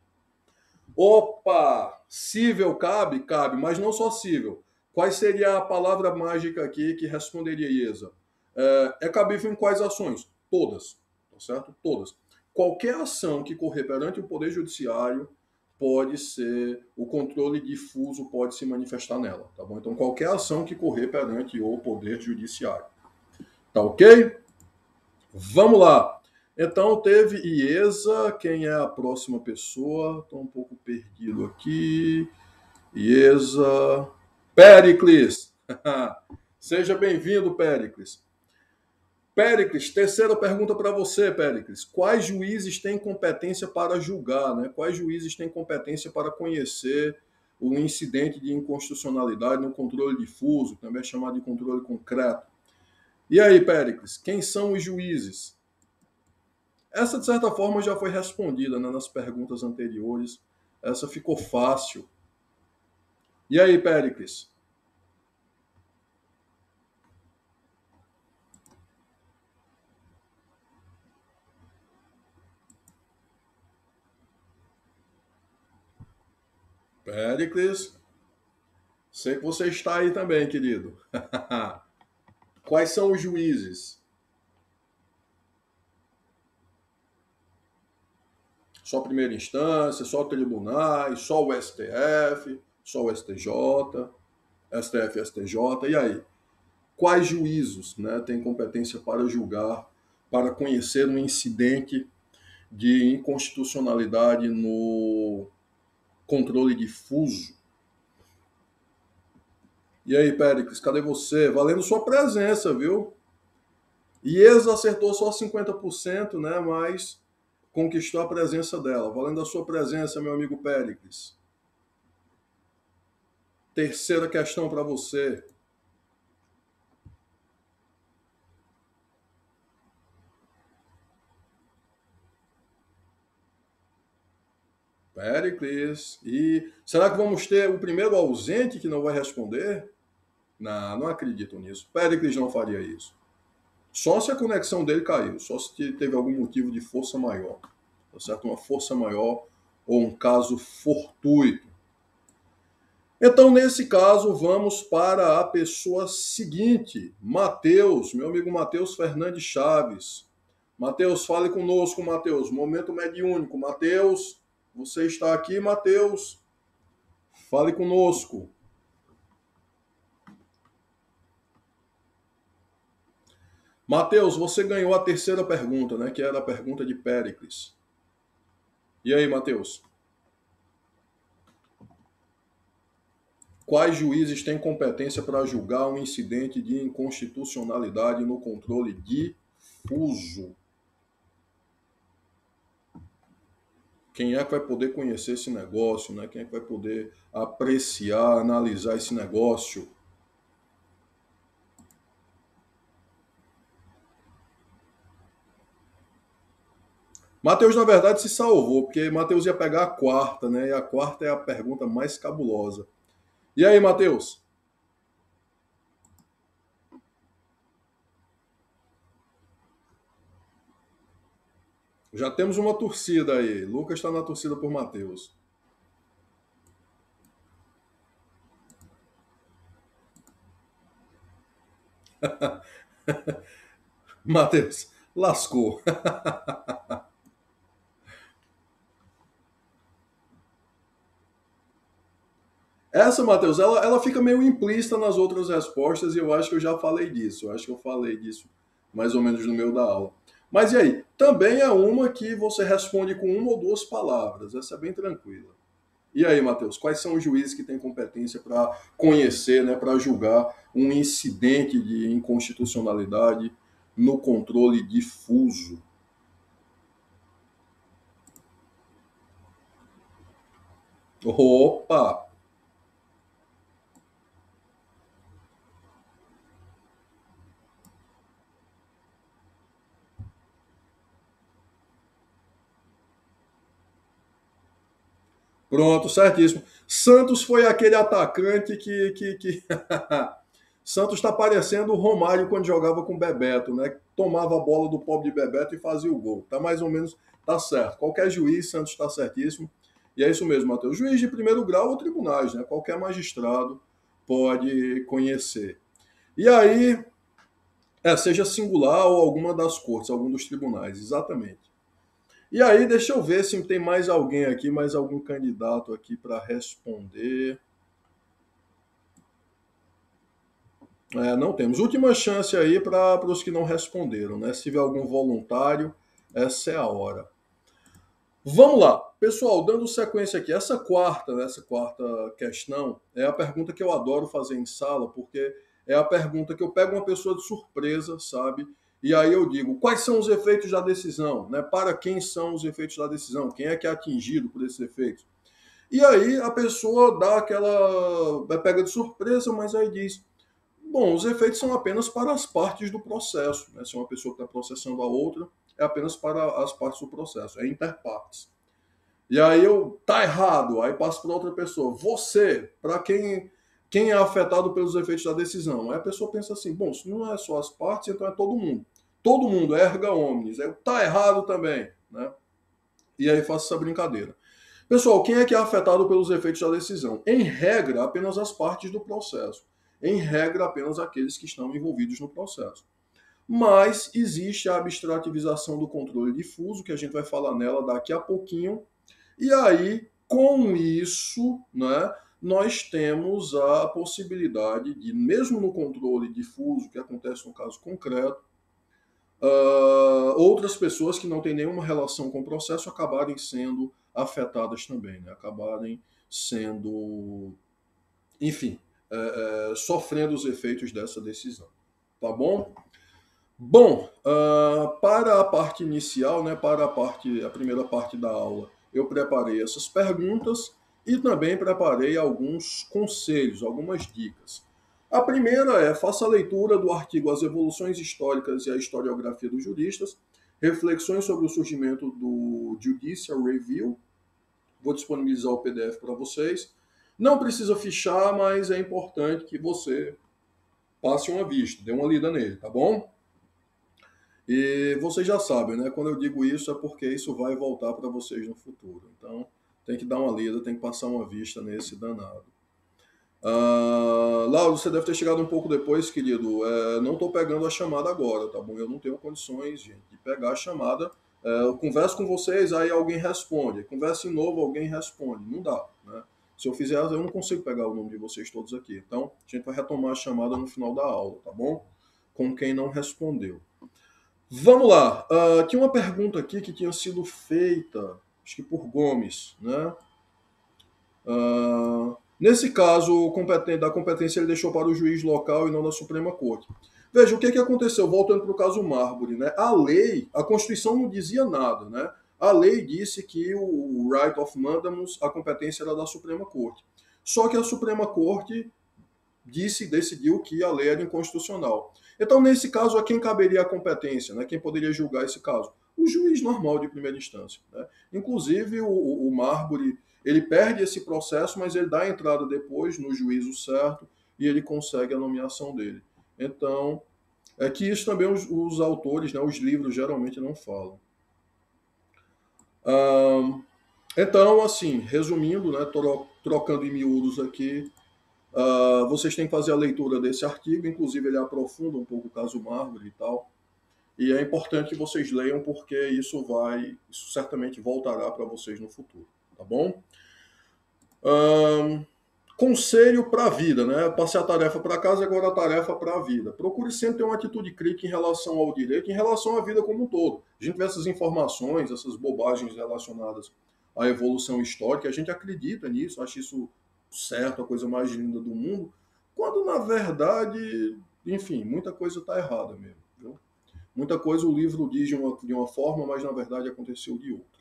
Opa! Cível cabe? Cabe, mas não só cível. Qual seria a palavra mágica aqui que responderia Iesa? É, é cabível em quais ações? Todas, tá certo? Todas. Qualquer ação que correr perante o Poder Judiciário pode ser, o controle difuso pode se manifestar nela, tá bom? Então, qualquer ação que correr perante o Poder Judiciário. Tá ok? Vamos lá. Então teve Iesa, quem é a próxima pessoa? Estou um pouco perdido aqui. Iesa. Pericles. <laughs> Seja bem-vindo, Pericles. Pericles, terceira pergunta para você, Pericles. Quais juízes têm competência para julgar? Né? Quais juízes têm competência para conhecer o incidente de inconstitucionalidade no controle difuso, também é chamado de controle concreto? E aí, Péricles, quem são os juízes? Essa, de certa forma, já foi respondida né, nas perguntas anteriores. Essa ficou fácil. E aí, Péricles? Péricles, sei que você está aí também, querido. <laughs> Quais são os juízes? Só primeira instância, só tribunais, só o STF, só o STJ, STF, STJ, e aí? Quais juízos né, têm competência para julgar, para conhecer um incidente de inconstitucionalidade no controle difuso e aí, Péricles, cadê você? Valendo sua presença, viu? Iesa acertou só 50%, né? Mas conquistou a presença dela. Valendo a sua presença, meu amigo Péricles. Terceira questão para você. Péricles. E será que vamos ter o primeiro ausente que não vai responder? Não, não acredito nisso. Péricles não faria isso. Só se a conexão dele caiu, só se teve algum motivo de força maior, tá certo? Uma força maior ou um caso fortuito. Então, nesse caso, vamos para a pessoa seguinte, Mateus, meu amigo Mateus Fernandes Chaves. Mateus, fale conosco, Mateus. Momento mediúnico. Mateus, você está aqui, Mateus? Fale conosco. Mateus, você ganhou a terceira pergunta, né? Que era a pergunta de Péricles. E aí, Mateus? Quais juízes têm competência para julgar um incidente de inconstitucionalidade no controle difuso? Quem é que vai poder conhecer esse negócio, né? Quem é que vai poder apreciar, analisar esse negócio? Mateus, na verdade, se salvou, porque Mateus ia pegar a quarta, né? E a quarta é a pergunta mais cabulosa. E aí, Mateus? Já temos uma torcida aí. Lucas está na torcida por Mateus. <laughs> Mateus, lascou. <laughs> Essa, Matheus, ela, ela fica meio implícita nas outras respostas e eu acho que eu já falei disso. Eu acho que eu falei disso mais ou menos no meio da aula. Mas e aí? Também é uma que você responde com uma ou duas palavras. Essa é bem tranquila. E aí, Matheus, quais são os juízes que têm competência para conhecer, né, para julgar um incidente de inconstitucionalidade no controle difuso? Opa! Pronto, certíssimo. Santos foi aquele atacante que. que, que... <laughs> Santos está parecendo o Romário quando jogava com Bebeto, né? Tomava a bola do pobre de Bebeto e fazia o gol. Tá mais ou menos, tá certo. Qualquer juiz, Santos está certíssimo. E é isso mesmo, Matheus. Juiz de primeiro grau ou tribunais, né? Qualquer magistrado pode conhecer. E aí, é, seja singular ou alguma das cortes, algum dos tribunais, exatamente. E aí, deixa eu ver se tem mais alguém aqui, mais algum candidato aqui para responder. É, não temos. Última chance aí para os que não responderam, né? Se tiver algum voluntário, essa é a hora. Vamos lá, pessoal, dando sequência aqui. Essa quarta, né, essa quarta questão é a pergunta que eu adoro fazer em sala, porque é a pergunta que eu pego uma pessoa de surpresa, sabe? E aí eu digo, quais são os efeitos da decisão? Né? Para quem são os efeitos da decisão? Quem é que é atingido por esses efeitos? E aí a pessoa dá aquela. pega de surpresa, mas aí diz: bom, os efeitos são apenas para as partes do processo. Né? Se uma pessoa está processando a outra, é apenas para as partes do processo, é interpartes. E aí eu, tá errado, aí passo para outra pessoa. Você, para quem quem é afetado pelos efeitos da decisão. Aí a pessoa pensa assim: bom, se não é só as partes, então é todo mundo. Todo mundo, erga omnes. É, tá errado também. Né? E aí faço essa brincadeira. Pessoal, quem é que é afetado pelos efeitos da decisão? Em regra, apenas as partes do processo. Em regra, apenas aqueles que estão envolvidos no processo. Mas existe a abstrativização do controle difuso, que a gente vai falar nela daqui a pouquinho. E aí, com isso, né, nós temos a possibilidade de, mesmo no controle difuso, que acontece no caso concreto, uh, outras pessoas que não têm nenhuma relação com o processo acabarem sendo afetadas também, né? acabarem sendo, enfim, é, é, sofrendo os efeitos dessa decisão. Tá bom? Bom, uh, para a parte inicial, né, para a parte, a primeira parte da aula, eu preparei essas perguntas e também preparei alguns conselhos, algumas dicas. A primeira é: faça a leitura do artigo As Evoluções Históricas e a Historiografia dos Juristas, reflexões sobre o surgimento do Judicial Review. Vou disponibilizar o PDF para vocês. Não precisa fichar, mas é importante que você passe uma vista, dê uma lida nele, tá bom? E vocês já sabem, né? Quando eu digo isso é porque isso vai voltar para vocês no futuro. Então, tem que dar uma lida, tem que passar uma vista nesse danado. Uh, Lauro, você deve ter chegado um pouco depois, querido. É, não estou pegando a chamada agora, tá bom? Eu não tenho condições, gente, de pegar a chamada. É, eu converso com vocês, aí alguém responde. Conversa de novo, alguém responde. Não dá, né? Se eu fizer, eu não consigo pegar o nome de vocês todos aqui. Então, a gente vai retomar a chamada no final da aula, tá bom? Com quem não respondeu. Vamos lá. Uh, tinha uma pergunta aqui que tinha sido feita acho que por Gomes, né? Uh, nesse caso, competente, da competência ele deixou para o juiz local e não da Suprema Corte. Veja, o que, que aconteceu? Voltando para o caso Marbury, né? A lei, a Constituição não dizia nada, né? A lei disse que o right of mandamus, a competência era da Suprema Corte. Só que a Suprema Corte disse decidiu que a lei era inconstitucional. Então, nesse caso, a quem caberia a competência? Né? Quem poderia julgar esse caso? O juiz normal de primeira instância. Né? Inclusive, o, o Marbury ele perde esse processo, mas ele dá a entrada depois no juízo certo e ele consegue a nomeação dele. Então, é que isso também os, os autores, né, os livros geralmente não falam. então, assim, resumindo, né, trocando em miúdos aqui, uh, vocês têm que fazer a leitura desse artigo, inclusive ele aprofunda um pouco o caso Marbury e tal. E é importante que vocês leiam porque isso vai, isso certamente voltará para vocês no futuro, tá bom? Um, conselho para a vida, né? Passei a tarefa para casa, agora a tarefa para a vida. Procure sempre ter uma atitude crítica em relação ao direito, em relação à vida como um todo. A gente vê essas informações, essas bobagens relacionadas à evolução histórica, a gente acredita nisso, acha isso certo, a coisa mais linda do mundo, quando na verdade, enfim, muita coisa está errada mesmo. Muita coisa o livro diz de uma, de uma forma, mas na verdade aconteceu de outra.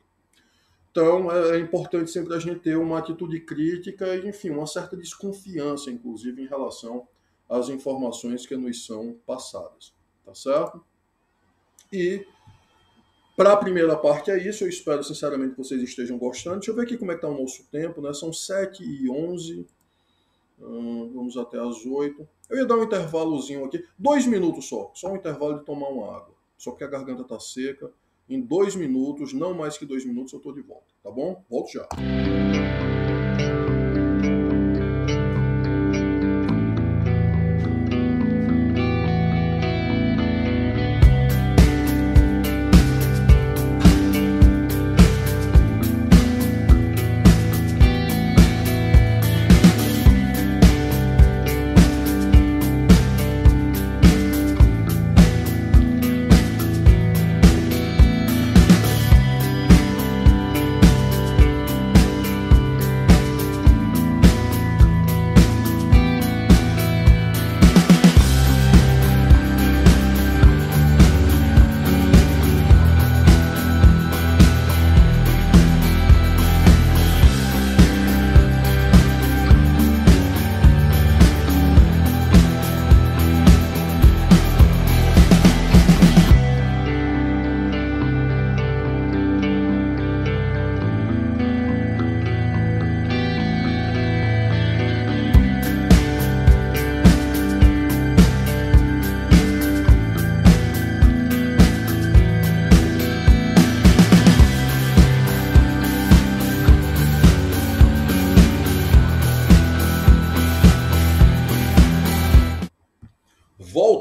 Então, é importante sempre a gente ter uma atitude crítica e, enfim, uma certa desconfiança, inclusive, em relação às informações que nos são passadas. Tá certo? E para a primeira parte é isso. Eu espero sinceramente que vocês estejam gostando. Deixa eu ver aqui como é que está o nosso tempo, né? São 7 e 11. Hum, vamos até as 8. Eu ia dar um intervalozinho aqui. Dois minutos só. Só um intervalo de tomar uma água. Só porque a garganta está seca. Em dois minutos, não mais que dois minutos, eu estou de volta. Tá bom? Volto já.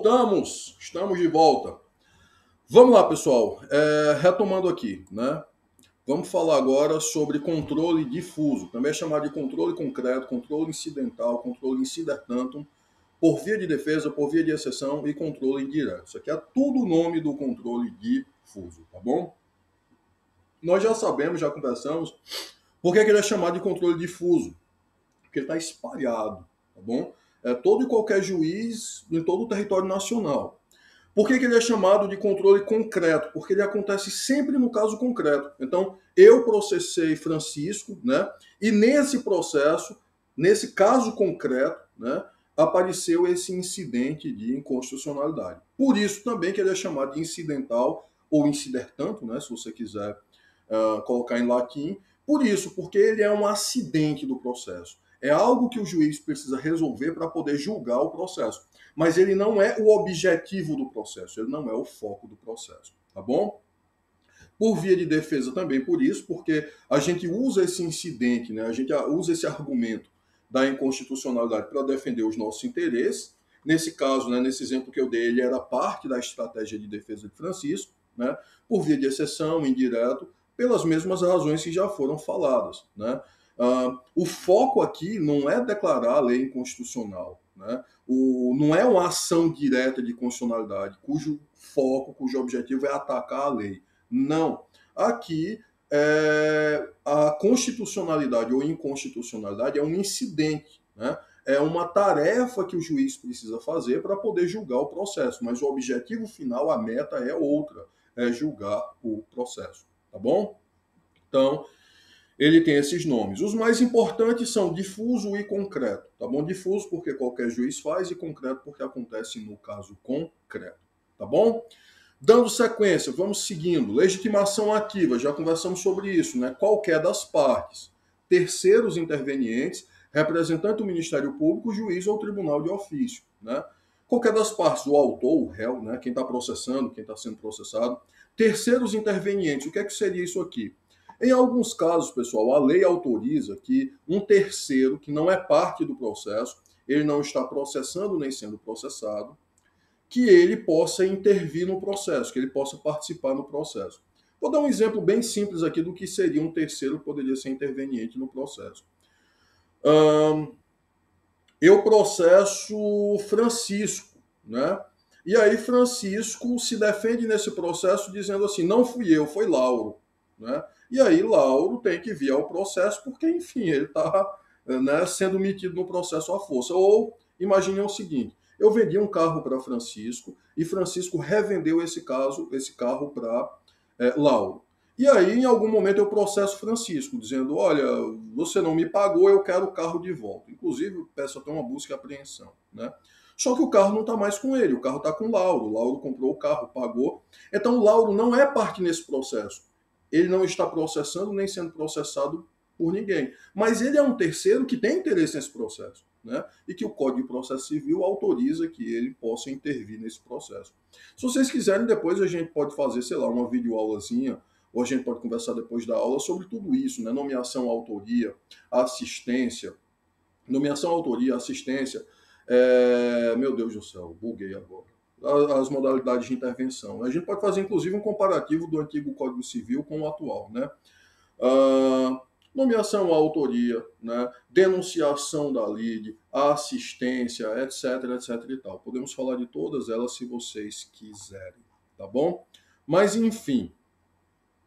Voltamos, estamos de volta. Vamos lá, pessoal. É, retomando aqui, né? Vamos falar agora sobre controle difuso, também é chamado de controle concreto, controle incidental, controle incident tantum, por via de defesa, por via de exceção e controle indireto. Isso aqui é tudo o nome do controle difuso, tá bom? Nós já sabemos, já conversamos, por que ele é chamado de controle difuso? Porque ele está espalhado, tá bom? É, todo e qualquer juiz em todo o território nacional. Por que, que, ele é chamado de controle concreto? Porque ele acontece sempre no caso concreto. Então, eu processei Francisco, né? E nesse processo, nesse caso concreto, né? Apareceu esse incidente de inconstitucionalidade. Por isso também que ele é chamado de incidental ou incidertanto, né? Se você quiser uh, colocar em latim. Por isso, porque ele é um acidente do processo. É algo que o juiz precisa resolver para poder julgar o processo. Mas ele não é o objetivo do processo, ele não é o foco do processo, tá bom? Por via de defesa também por isso, porque a gente usa esse incidente, né? a gente usa esse argumento da inconstitucionalidade para defender os nossos interesses. Nesse caso, né, nesse exemplo que eu dei, ele era parte da estratégia de defesa de Francisco, né? por via de exceção, indireto, pelas mesmas razões que já foram faladas. Né? Uh, o foco aqui não é declarar a lei inconstitucional, né? o, não é uma ação direta de constitucionalidade, cujo foco, cujo objetivo é atacar a lei. Não. Aqui, é, a constitucionalidade ou inconstitucionalidade é um incidente, né? é uma tarefa que o juiz precisa fazer para poder julgar o processo, mas o objetivo final, a meta é outra, é julgar o processo, tá bom? Então, ele tem esses nomes. Os mais importantes são difuso e concreto, tá bom? Difuso porque qualquer juiz faz e concreto porque acontece no caso concreto, tá bom? Dando sequência, vamos seguindo. Legitimação ativa, já conversamos sobre isso, né? Qualquer das partes. Terceiros intervenientes, representante do Ministério Público, juiz ou tribunal de ofício, né? Qualquer das partes, o autor, o réu, né? Quem está processando, quem está sendo processado. Terceiros intervenientes, o que é que seria isso aqui? Em alguns casos, pessoal, a lei autoriza que um terceiro, que não é parte do processo, ele não está processando nem sendo processado, que ele possa intervir no processo, que ele possa participar no processo. Vou dar um exemplo bem simples aqui do que seria um terceiro que poderia ser interveniente no processo. Eu processo Francisco, né? E aí Francisco se defende nesse processo dizendo assim, não fui eu, foi Lauro, né? E aí Lauro tem que vir ao processo, porque, enfim, ele está né, sendo metido no processo à força. Ou imagine o seguinte: eu vendi um carro para Francisco e Francisco revendeu esse caso, esse carro para é, Lauro. E aí, em algum momento, eu processo Francisco, dizendo: Olha, você não me pagou, eu quero o carro de volta. Inclusive, peço até uma busca e apreensão. Né? Só que o carro não está mais com ele, o carro está com o Lauro. O Lauro comprou o carro, pagou. Então, o Lauro não é parte nesse processo. Ele não está processando nem sendo processado por ninguém. Mas ele é um terceiro que tem interesse nesse processo. Né? E que o Código de Processo Civil autoriza que ele possa intervir nesse processo. Se vocês quiserem, depois a gente pode fazer, sei lá, uma videoaulazinha ou a gente pode conversar depois da aula sobre tudo isso, né? Nomeação, autoria, assistência. Nomeação, autoria, assistência. É... Meu Deus do céu, buguei agora. As modalidades de intervenção. A gente pode fazer, inclusive, um comparativo do antigo Código Civil com o atual, né? Uh, nomeação, autoria, né? denunciação da lide, assistência, etc, etc e tal. Podemos falar de todas elas se vocês quiserem, tá bom? Mas, enfim,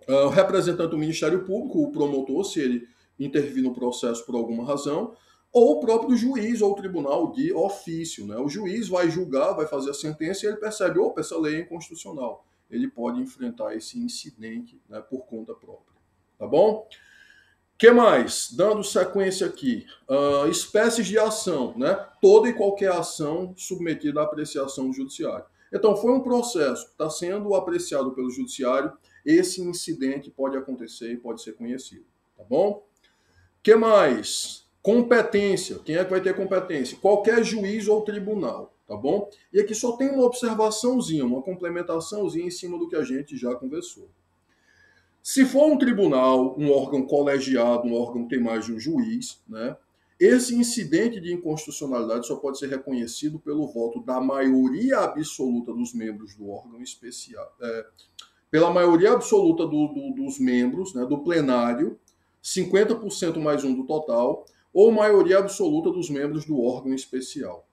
Uh, o representante do Ministério Público, o promotor, se ele intervir no processo por alguma razão, ou o próprio juiz ou tribunal de ofício. Né? O juiz vai julgar, vai fazer a sentença e ele percebe, opa, essa lei é inconstitucional. Ele pode enfrentar esse incidente né, por conta própria. Tá bom? que mais? Dando sequência aqui. Uh, espécies de ação. Né? Toda e qualquer ação submetida à apreciação do judiciário. Então, foi um processo que está sendo apreciado pelo judiciário esse incidente pode acontecer e pode ser conhecido, tá bom? que mais? Competência. Quem é que vai ter competência? Qualquer juiz ou tribunal, tá bom? E aqui só tem uma observaçãozinha, uma complementaçãozinha em cima do que a gente já conversou. Se for um tribunal, um órgão colegiado, um órgão que tem mais de um juiz, né? Esse incidente de inconstitucionalidade só pode ser reconhecido pelo voto da maioria absoluta dos membros do órgão especial, é, pela maioria absoluta do, do, dos membros, né, do plenário, 50% mais um do total, ou maioria absoluta dos membros do órgão especial.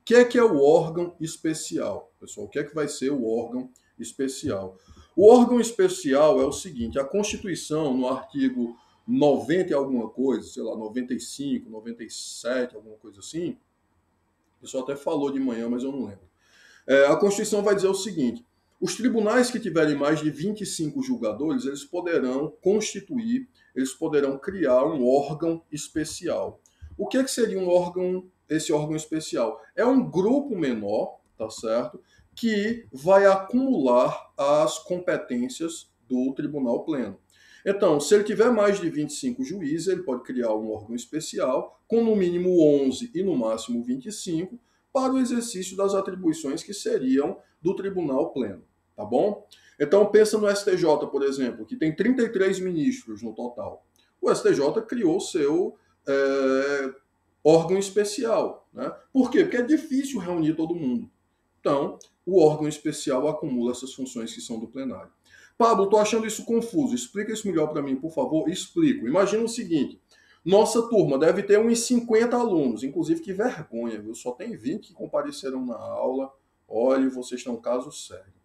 O que é que é o órgão especial, pessoal? O que é que vai ser o órgão especial? O órgão especial é o seguinte: a Constituição, no artigo 90 e alguma coisa, sei lá, 95, 97, alguma coisa assim, o pessoal até falou de manhã, mas eu não lembro. É, a Constituição vai dizer o seguinte: os tribunais que tiverem mais de 25 julgadores, eles poderão constituir, eles poderão criar um órgão especial. O que, é que seria um órgão, esse órgão especial? É um grupo menor, tá certo? Que vai acumular as competências do tribunal pleno. Então, se ele tiver mais de 25 juízes, ele pode criar um órgão especial com no mínimo 11 e no máximo 25 para o exercício das atribuições que seriam do tribunal pleno tá bom? Então pensa no STJ, por exemplo, que tem 33 ministros no total. O STJ criou seu é, órgão especial. Né? Por quê? Porque é difícil reunir todo mundo. Então, o órgão especial acumula essas funções que são do plenário. Pablo, estou achando isso confuso. Explica isso melhor para mim, por favor. Explico. Imagina o seguinte: nossa turma deve ter uns 50 alunos. Inclusive, que vergonha, viu? Só tem 20 que compareceram na aula. Olha, vocês estão um caso sério.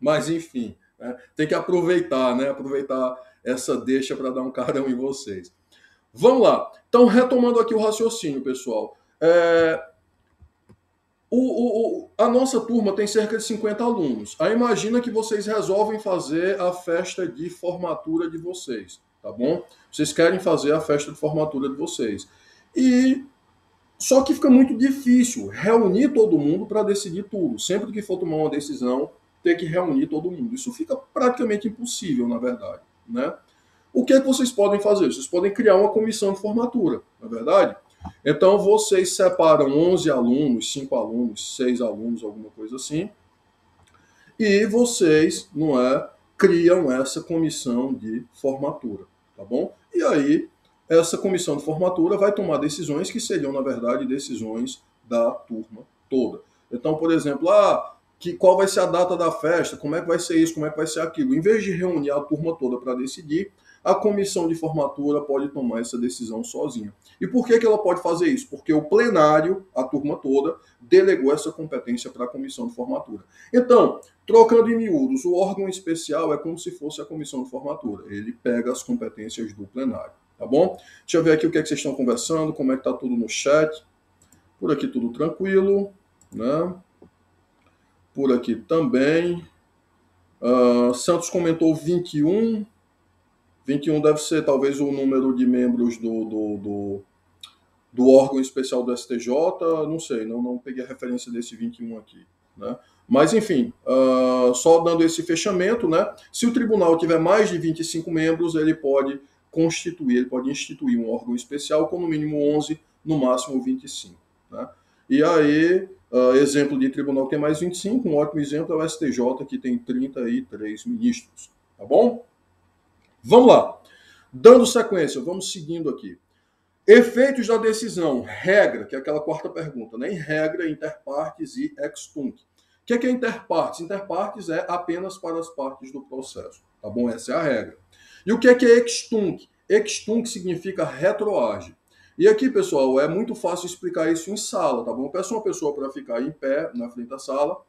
Mas, enfim, né? tem que aproveitar, né? Aproveitar essa deixa para dar um carão em vocês. Vamos lá. Então, retomando aqui o raciocínio, pessoal. É... O, o, o, a nossa turma tem cerca de 50 alunos. Aí imagina que vocês resolvem fazer a festa de formatura de vocês, tá bom? Vocês querem fazer a festa de formatura de vocês. E só que fica muito difícil reunir todo mundo para decidir tudo. Sempre que for tomar uma decisão, ter que reunir todo mundo. Isso fica praticamente impossível, na verdade. Né? O que, é que vocês podem fazer? Vocês podem criar uma comissão de formatura, na é verdade? Então vocês separam 11 alunos, 5 alunos, 6 alunos, alguma coisa assim, e vocês, não é, criam essa comissão de formatura, tá bom? E aí essa comissão de formatura vai tomar decisões que seriam, na verdade, decisões da turma toda. Então, por exemplo, ah, que qual vai ser a data da festa, como é que vai ser isso, como é que vai ser aquilo. Em vez de reunir a turma toda para decidir, a comissão de formatura pode tomar essa decisão sozinha. E por que, que ela pode fazer isso? Porque o plenário, a turma toda, delegou essa competência para a comissão de formatura. Então, trocando em miúdos, o órgão especial é como se fosse a comissão de formatura. Ele pega as competências do plenário, tá bom? Deixa eu ver aqui o que, é que vocês estão conversando, como é que está tudo no chat. Por aqui tudo tranquilo, né? Por aqui também. Uh, Santos comentou 21. 21 deve ser talvez o número de membros do, do, do, do órgão especial do STJ. Não sei, não, não peguei a referência desse 21 aqui. Né? Mas, enfim, uh, só dando esse fechamento, né? se o tribunal tiver mais de 25 membros, ele pode constituir, ele pode instituir um órgão especial com no mínimo 11, no máximo 25. Né? E aí, uh, exemplo de tribunal que tem mais 25, um ótimo exemplo é o STJ, que tem 33 ministros. Tá bom? Vamos lá. Dando sequência, vamos seguindo aqui. Efeitos da decisão, regra, que é aquela quarta pergunta, né? Em regra, interpartes e ex tunc. O que é, que é interpartes? Interpartes é apenas para as partes do processo, tá bom? Essa é a regra. E o que é que é ex tunc? Ex tunc significa retroage. E aqui, pessoal, é muito fácil explicar isso em sala, tá bom? Eu peço uma pessoa para ficar em pé na frente da sala,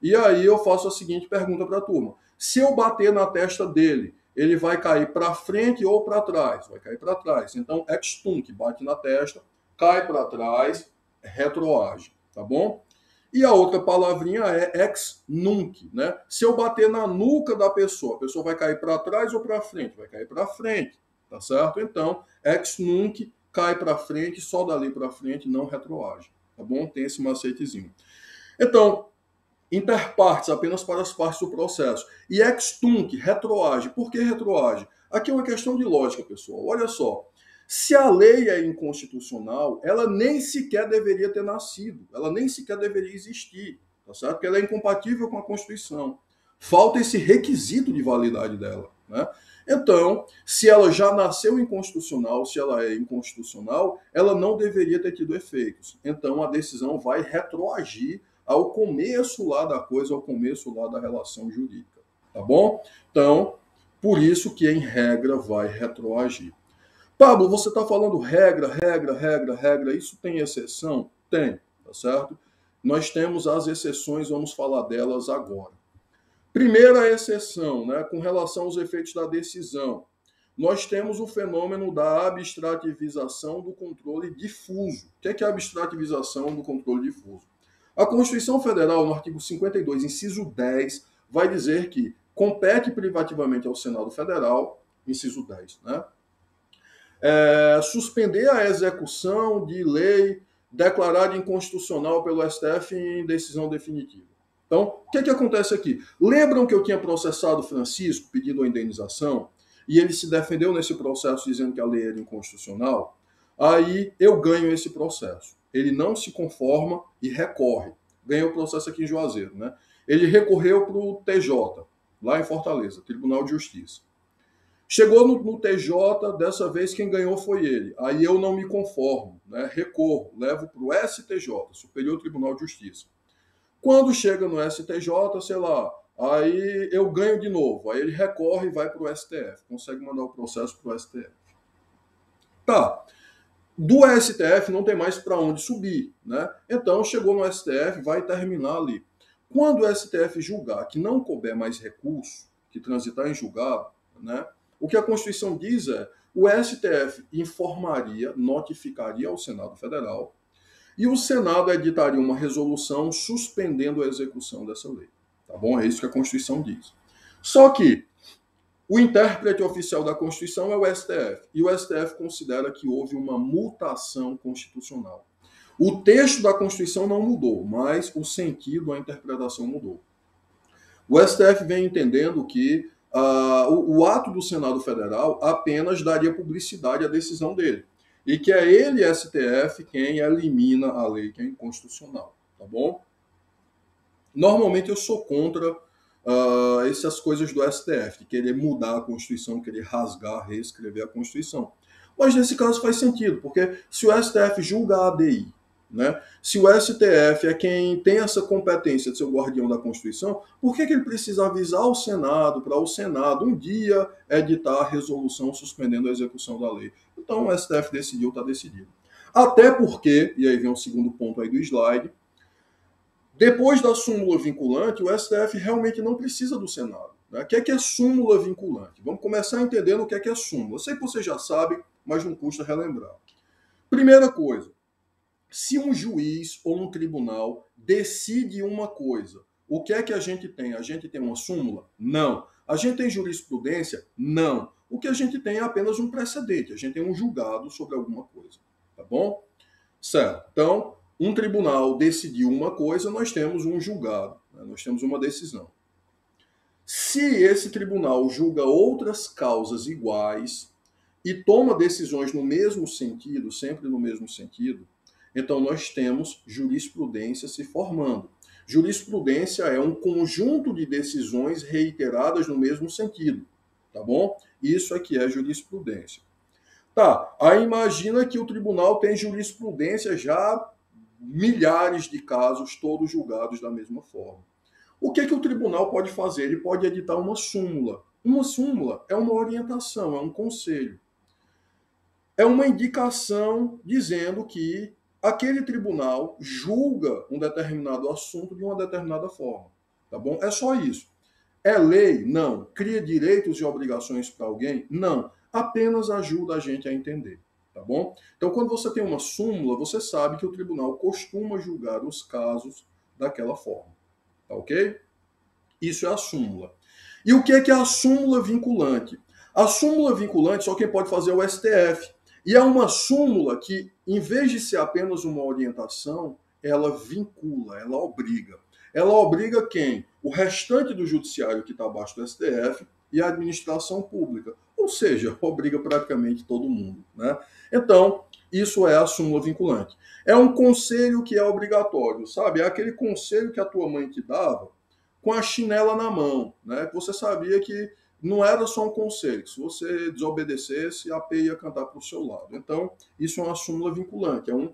e aí eu faço a seguinte pergunta para a turma: se eu bater na testa dele, ele vai cair para frente ou para trás? Vai cair para trás. Então, ex tunc, bate na testa, cai para trás, retroage, tá bom? E a outra palavrinha é ex nunc, né? Se eu bater na nuca da pessoa, a pessoa vai cair para trás ou para frente? Vai cair para frente, tá certo? Então, ex nunc cai para frente, só dali para frente, não retroage. Tá bom? Tem esse macetezinho. Então, interpartes apenas para as partes do processo. E ex tunc, retroage. Por que retroage? Aqui é uma questão de lógica, pessoal. Olha só. Se a lei é inconstitucional, ela nem sequer deveria ter nascido, ela nem sequer deveria existir, tá certo? Porque ela é incompatível com a Constituição. Falta esse requisito de validade dela, né? Então, se ela já nasceu inconstitucional, se ela é inconstitucional, ela não deveria ter tido efeitos. Então, a decisão vai retroagir ao começo lá da coisa, ao começo lá da relação jurídica. Tá bom? Então, por isso que, em regra, vai retroagir. Pablo, você está falando regra, regra, regra, regra. Isso tem exceção? Tem, tá certo? Nós temos as exceções, vamos falar delas agora. Primeira exceção, né, com relação aos efeitos da decisão, nós temos o fenômeno da abstrativização do controle difuso. O que é, é a abstrativização do controle difuso? A Constituição Federal, no artigo 52, inciso 10, vai dizer que compete privativamente ao Senado Federal, inciso 10, né? É, suspender a execução de lei declarada inconstitucional pelo STF em decisão definitiva. Então, o que, é que acontece aqui? Lembram que eu tinha processado Francisco pedindo a indenização e ele se defendeu nesse processo dizendo que a lei era inconstitucional? Aí eu ganho esse processo. Ele não se conforma e recorre. Ganhou o processo aqui em Juazeiro, né? Ele recorreu para o TJ, lá em Fortaleza, Tribunal de Justiça. Chegou no, no, TJ, dessa vez quem ganhou foi ele. Aí eu não me conformo, né? recorro, levo para o STJ, Superior Tribunal de Justiça. Quando chega no STJ, sei lá, aí eu ganho de novo. Aí ele recorre e vai para o STF, consegue mandar o processo para o STF. Tá. Do STF não tem mais para onde subir, né? Então chegou no STF, vai terminar ali. Quando o STF julgar que não couber mais recurso, que transitar em julgado, né? O que a Constituição diz é o STF informaria, notificaria ao Senado Federal e o Senado editaria uma resolução suspendendo a execução dessa lei. Tá bom? É isso que a Constituição diz. Só que o intérprete oficial da Constituição é o STF, e o STF considera que houve uma mutação constitucional. O texto da Constituição não mudou, mas o sentido, a interpretação mudou. O STF vem entendendo que uh, o, o ato do Senado Federal apenas daria publicidade à decisão dele e que é ele, STF, quem elimina a lei que é inconstitucional, tá bom? Normalmente eu sou contra uh, essas coisas do STF, de querer mudar a Constituição, querer rasgar, reescrever a Constituição. Mas nesse caso faz sentido, porque se o STF julga a ADI né? Se o STF é quem tem essa competência de ser o guardião da Constituição, por que, que ele precisa avisar o Senado para o Senado um dia editar a resolução suspendendo a execução da lei? Então o STF decidiu, está decidido. Até porque, e aí vem o segundo ponto aí do slide, depois da súmula vinculante, o STF realmente não precisa do Senado. Né? O que é, que é súmula vinculante? Vamos começar entendendo o que é, que é súmula. Eu sei que você já sabe, mas não custa relembrar. Primeira coisa, se um juiz ou um tribunal decide uma coisa O que é que a gente tem? A gente tem uma súmula? Não. A gente tem jurisprudência? Não. O que a gente tem é apenas um precedente, a gente tem um julgado sobre alguma coisa, tá bom? Certo. Então, um tribunal decidiu uma coisa, nós temos um julgado, né? nós temos uma decisão. Se esse tribunal julga outras causas iguais e toma decisões no mesmo sentido, sempre no mesmo sentido, então nós temos jurisprudência se formando. Jurisprudência é um conjunto de decisões reiteradas no mesmo sentido, tá bom? Isso aqui é jurisprudência. Tá, aí imagina que o tribunal tem jurisprudência já milhares de casos, todos julgados da mesma forma. O que, que o tribunal pode fazer? Ele pode editar uma súmula. Uma súmula é uma orientação, é um conselho. É uma indicação dizendo que aquele tribunal julga um determinado assunto de uma determinada forma. Tá bom? É só isso. É lei? Não. Cria direitos e obrigações para alguém? Não. Apenas ajuda a gente a entender. Tá bom? Então, quando você tem uma súmula, você sabe que o tribunal costuma julgar os casos daquela forma. Tá ok? Isso é a súmula. E o que é, que é a súmula vinculante? A súmula vinculante só quem pode fazer é o STF. E é uma súmula que, em vez de ser apenas uma orientação, ela vincula, ela obriga. Ela obriga quem? O restante do judiciário que está abaixo do STF e a administração pública. Ou seja, <laughs> obriga praticamente todo mundo. Né? Então, isso é a súmula vinculante. É um conselho que é obrigatório, sabe? É aquele conselho que a tua mãe te dava com a chinela na mão, né? Você sabia que não era só um conselho. Se você desobedecesse, a P ia cantar para o seu lado. Então, isso é uma súmula vinculante. É um,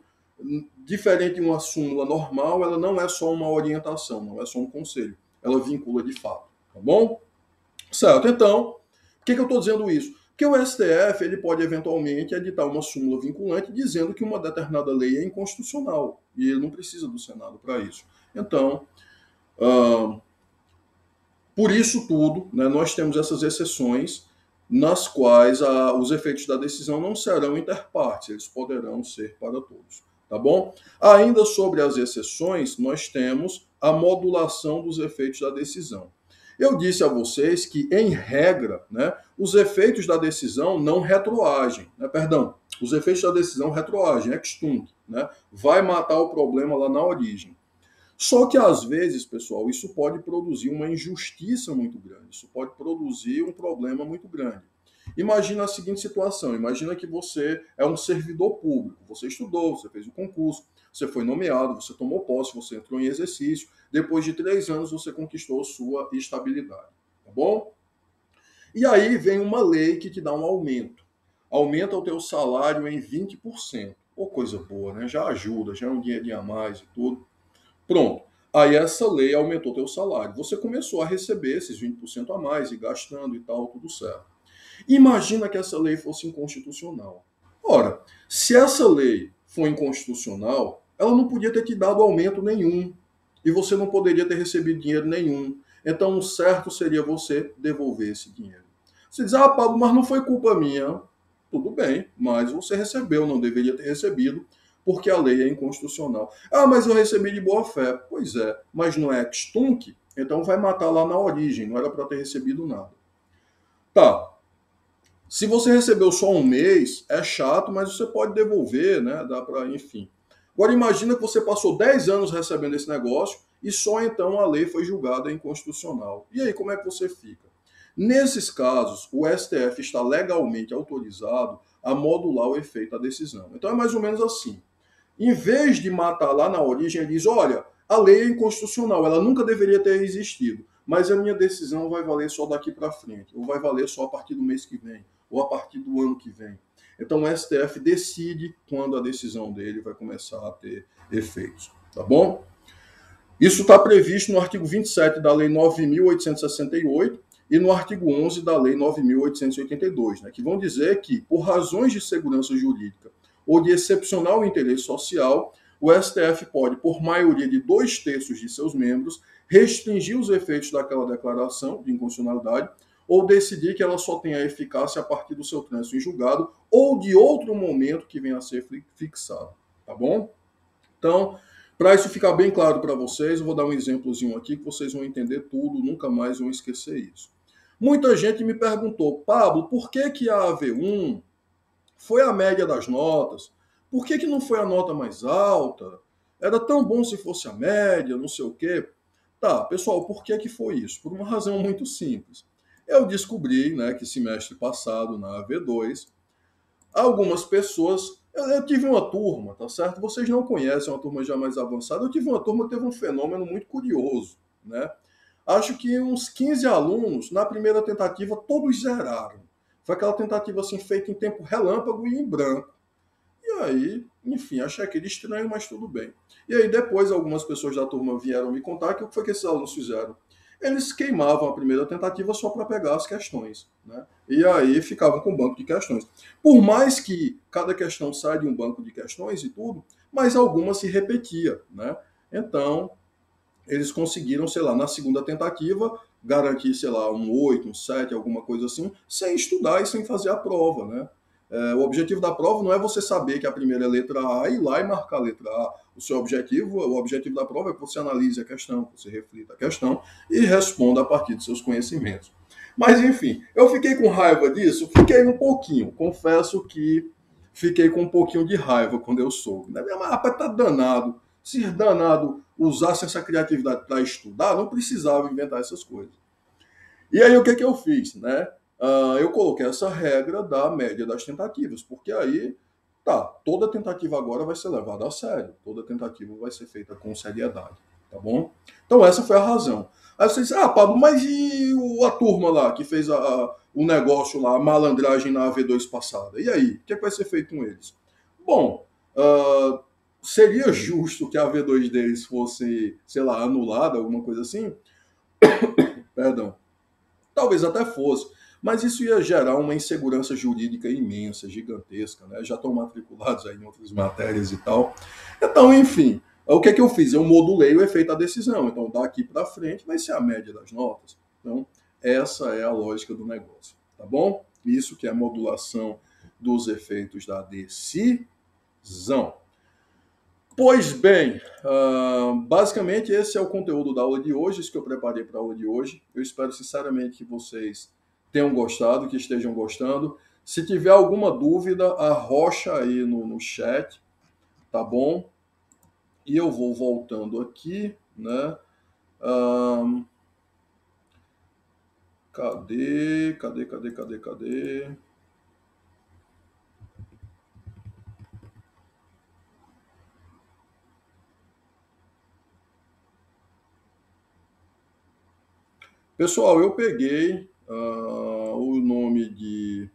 diferente de uma súmula normal, ela não é só uma orientação, não é só um conselho. Ela vincula de fato. Tá bom? Certo. Então, por que, que eu estou dizendo isso? Porque o STF ele pode eventualmente editar uma súmula vinculante dizendo que uma determinada lei é inconstitucional. E ele não precisa do Senado para isso. Então, uh, por isso tudo, né, nós temos essas exceções nas quais a, os efeitos da decisão não serão interpartes, eles poderão ser para todos. Tá bom? Ainda sobre as exceções, nós temos a modulação dos efeitos da decisão. Eu disse a vocês que, em regra, né, os efeitos da decisão não retroagem. Né, perdão, os efeitos da decisão retroagem, extunc, né, vai matar o problema lá na origem. Só que às vezes, pessoal, isso pode produzir uma injustiça muito grande, isso pode produzir um problema muito grande. Imagina a seguinte situação: imagina que você é um servidor público, você estudou, você fez o concurso, você foi nomeado, você tomou posse, você entrou em exercício, depois de três anos você conquistou sua estabilidade, tá bom? E aí vem uma lei que te dá um aumento, aumenta o teu salário em 20%, ou coisa boa, né? Já ajuda, já é um dinheirinho a mais e tudo. Pronto. Aí essa lei aumentou teu salário. Você começou a receber esses 20% a mais e gastando e tal, tudo certo. Imagina que essa lei fosse inconstitucional. Ora, se essa lei for inconstitucional, ela não podia ter te dado aumento nenhum. E você não poderia ter recebido dinheiro nenhum. Então, o certo seria você devolver esse dinheiro. Você diz, ah, Pablo, mas não foi culpa minha. Tudo bem, mas você recebeu, não deveria ter recebido porque a lei é inconstitucional. Ah, mas eu recebi de boa fé. Pois é, mas não é extunc, então vai matar lá na origem, não era para ter recebido nada. Tá. Se você recebeu só um mês, é chato, mas você pode devolver, né? Dá para, enfim. Agora imagina que você passou 10 anos recebendo esse negócio e só então a lei foi julgada inconstitucional. E aí, como é que você fica? Nesses casos, o STF está legalmente autorizado a modular o efeito da decisão. Então é mais ou menos assim. Em vez de matar lá na origem, ele diz: olha, a lei é inconstitucional, ela nunca deveria ter existido, mas a minha decisão vai valer só daqui para frente, ou vai valer só a partir do mês que vem, ou a partir do ano que vem. Então o STF decide quando a decisão dele vai começar a ter efeitos, tá bom? Isso está previsto no artigo 27 da Lei 9.868 e no artigo 11 da Lei 9.882, né, que vão dizer que, por razões de segurança jurídica ou de excepcional interesse social, o STF pode, por maioria de dois terços de seus membros, restringir os efeitos daquela declaração de inconstitucionalidade ou decidir que ela só tenha eficácia a partir do seu trânsito em julgado ou de outro momento que venha a ser fixado, tá bom? Então, Para isso ficar bem claro para vocês, eu vou dar um exemplozinho aqui que vocês vão entender tudo, nunca mais vão esquecer isso. Muita gente me perguntou, Pablo, por que, que a AV1 foi a média das notas? Por que, que não foi a nota mais alta? Era tão bom se fosse a média, não sei o quê. Tá, pessoal, por que, que foi isso? Por uma razão muito simples. Eu descobri né, que semestre passado, na AV2, algumas pessoas. Eu, eu, tive uma turma, tá certo? Vocês não conhecem uma turma já mais avançada. Eu tive uma turma que teve um fenômeno muito curioso, né? Acho que uns 15 alunos, na primeira tentativa, todos zeraram. Foi aquela tentativa assim, feita em tempo relâmpago e em branco. E aí, enfim, achei aquele estranho, mas tudo bem. E aí depois algumas pessoas da turma vieram me contar que o que foi que esses alunos fizeram. Eles queimavam a primeira tentativa só para pegar as questões. Né? E aí ficavam com um banco de questões. Por mais que cada questão saia de um banco de questões e tudo, mas alguma se repetia. Né? Então, eles conseguiram, sei lá, na segunda tentativa, garantir, sei lá, um 8, um 7, alguma coisa assim, sem estudar e sem fazer a prova, né? É, o objetivo da prova não é você saber que a primeira é letra A e ir lá e marcar a letra A. O seu objetivo, o objetivo da prova é que você analise a questão, que você reflita a questão e responda a partir dos seus conhecimentos. Mas enfim, eu fiquei com raiva disso? Fiquei um pouquinho. Confesso que fiquei com um pouquinho de raiva quando eu soube. Né? Mas rapaz, tá danado. Se danado usasse essa criatividade para estudar, não precisava inventar essas coisas. E aí o que, que eu fiz? Né? uh, eu coloquei essa regra da média das tentativas, porque aí, tá, toda tentativa agora vai ser levada a sério, toda tentativa vai ser feita com seriedade, tá bom? Então essa foi a razão. Aí você diz, ah, Pablo, mas e a turma lá que fez a, a, o negócio lá, a malandragem na AV2 passada? E aí, o que, é que vai ser feito com eles? Bom, uh, seria justo que a AV2 deles fosse, sei lá, anulada, alguma coisa assim? <coughs> Perdão. Talvez até fosse. Mas isso ia gerar uma insegurança jurídica imensa, gigantesca, né? Já estão matriculados aí em outras matérias e tal. Então, enfim, o que é que eu fiz? Eu modulei o efeito da decisão. Então, daqui para frente vai ser a média das notas. Então, essa é a lógica do negócio, tá bom? Isso que é a modulação dos efeitos da decisão. Pois bem, uh, basicamente esse é o conteúdo da aula de hoje, isso que eu preparei para a aula de hoje. Eu espero sinceramente que vocês tenham gostado, que estejam gostando. Se tiver alguma dúvida, arrocha aí no, no chat, tá bom? E eu vou voltando aqui, né? Um, cadê, cadê, cadê, cadê, cadê? Pessoal, eu peguei uh, o nome de.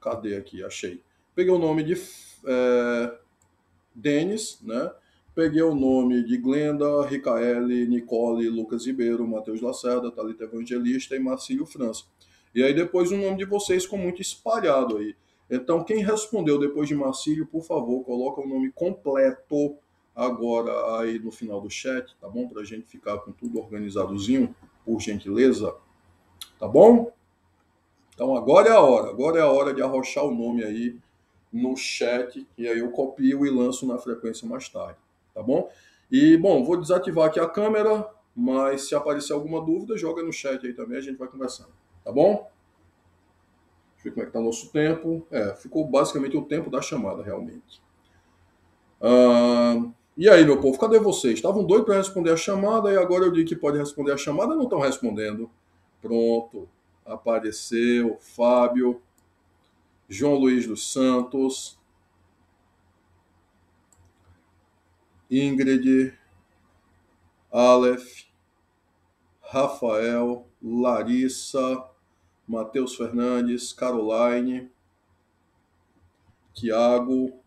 Cadê aqui? Achei. Peguei o nome de é, Denis, né? Peguei o nome de Glenda, Ricaele, Nicole, Lucas Ribeiro, Matheus Lacerda, Thalita Evangelista e Marcílio França. E aí depois o nome de vocês ficou muito espalhado aí. Então, quem respondeu depois de Marcílio, por favor, coloca o nome completo agora aí no final do chat, tá bom? Para a gente ficar com tudo organizadozinho, por gentileza. Tá bom? Então agora é a hora, agora é a hora de arrochar o nome aí no chat e aí eu copio e lanço na frequência mais tarde, tá bom? E bom, vou desativar aqui a câmera, mas se aparecer alguma dúvida, joga no chat aí também, a gente vai conversando, tá bom? Deixa eu ver como é que tá o nosso tempo. É, ficou basicamente o tempo da chamada, realmente. Ah, e aí, meu povo, cadê vocês? Estavam doidos para responder a chamada e agora eu digo que pode responder a chamada, não estão respondendo. Pronto, apareceu Fábio, João Luiz dos Santos, Ingrid, Aleph, Rafael, Larissa, Matheus Fernandes, Caroline, Tiago,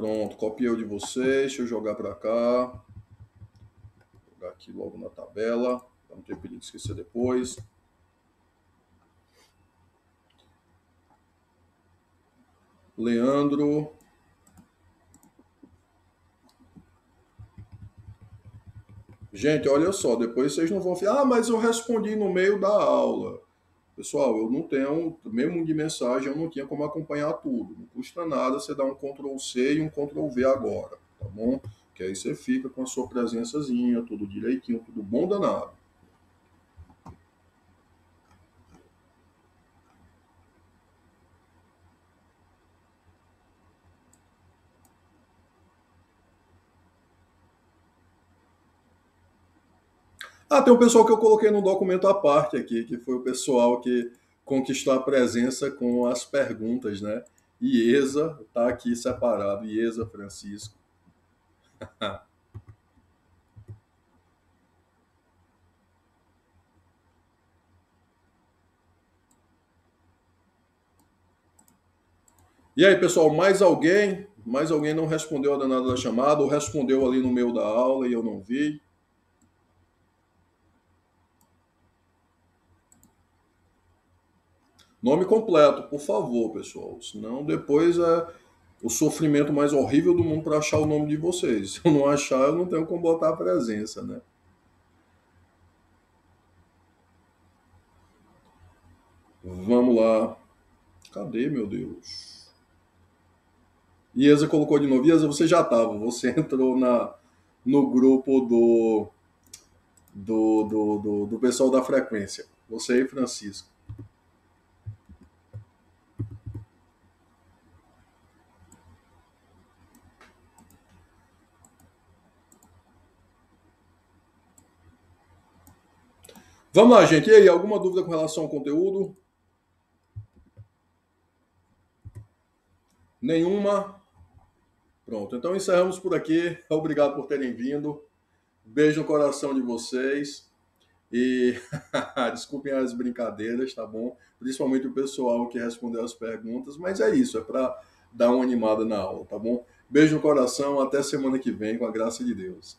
Pronto, copiei o de vocês, deixa eu jogar para cá jogar aqui logo na tabela, para não ter perigo de esquecer depois. Leandro. Gente, olha só, depois vocês não vão falar, ah, mas eu respondi no meio da aula. Pessoal, eu não tenho, mesmo de mensagem, eu não tinha como acompanhar tudo. Não custa nada você dar um Ctrl C e um Ctrl V agora, tá bom? Que aí você fica com a sua presençazinha, tudo direitinho, tudo bom danado. Ah, tem um pessoal que eu coloquei no documento à parte aqui, que foi o pessoal que conquistou a presença com as perguntas, né? Iesa está aqui separado, Iesa Francisco. <laughs> E aí, pessoal, mais alguém? Mais alguém não respondeu a danada da chamada ou respondeu ali no meio da aula e eu não vi? Nome completo, por favor, pessoal. Senão depois é o sofrimento mais horrível do mundo para achar o nome de vocês. Se eu não achar, eu não tenho como botar a presença, né? Vamos lá. Cadê, meu Deus? Iesa colocou de novo. Iesa, você já estava. Você <laughs> entrou na, no grupo do, do, do, do, do pessoal da frequência. Você e Francisco. Vamos lá, gente. E aí, alguma dúvida com relação ao conteúdo? Nenhuma? Pronto, então encerramos por aqui. Obrigado por terem vindo. Beijo no coração de vocês. E <laughs> desculpem as brincadeiras, tá bom? Principalmente o pessoal que respondeu as perguntas, mas é isso, é para dar uma animada na aula, tá bom? Beijo no coração, até semana que vem, com a graça de Deus.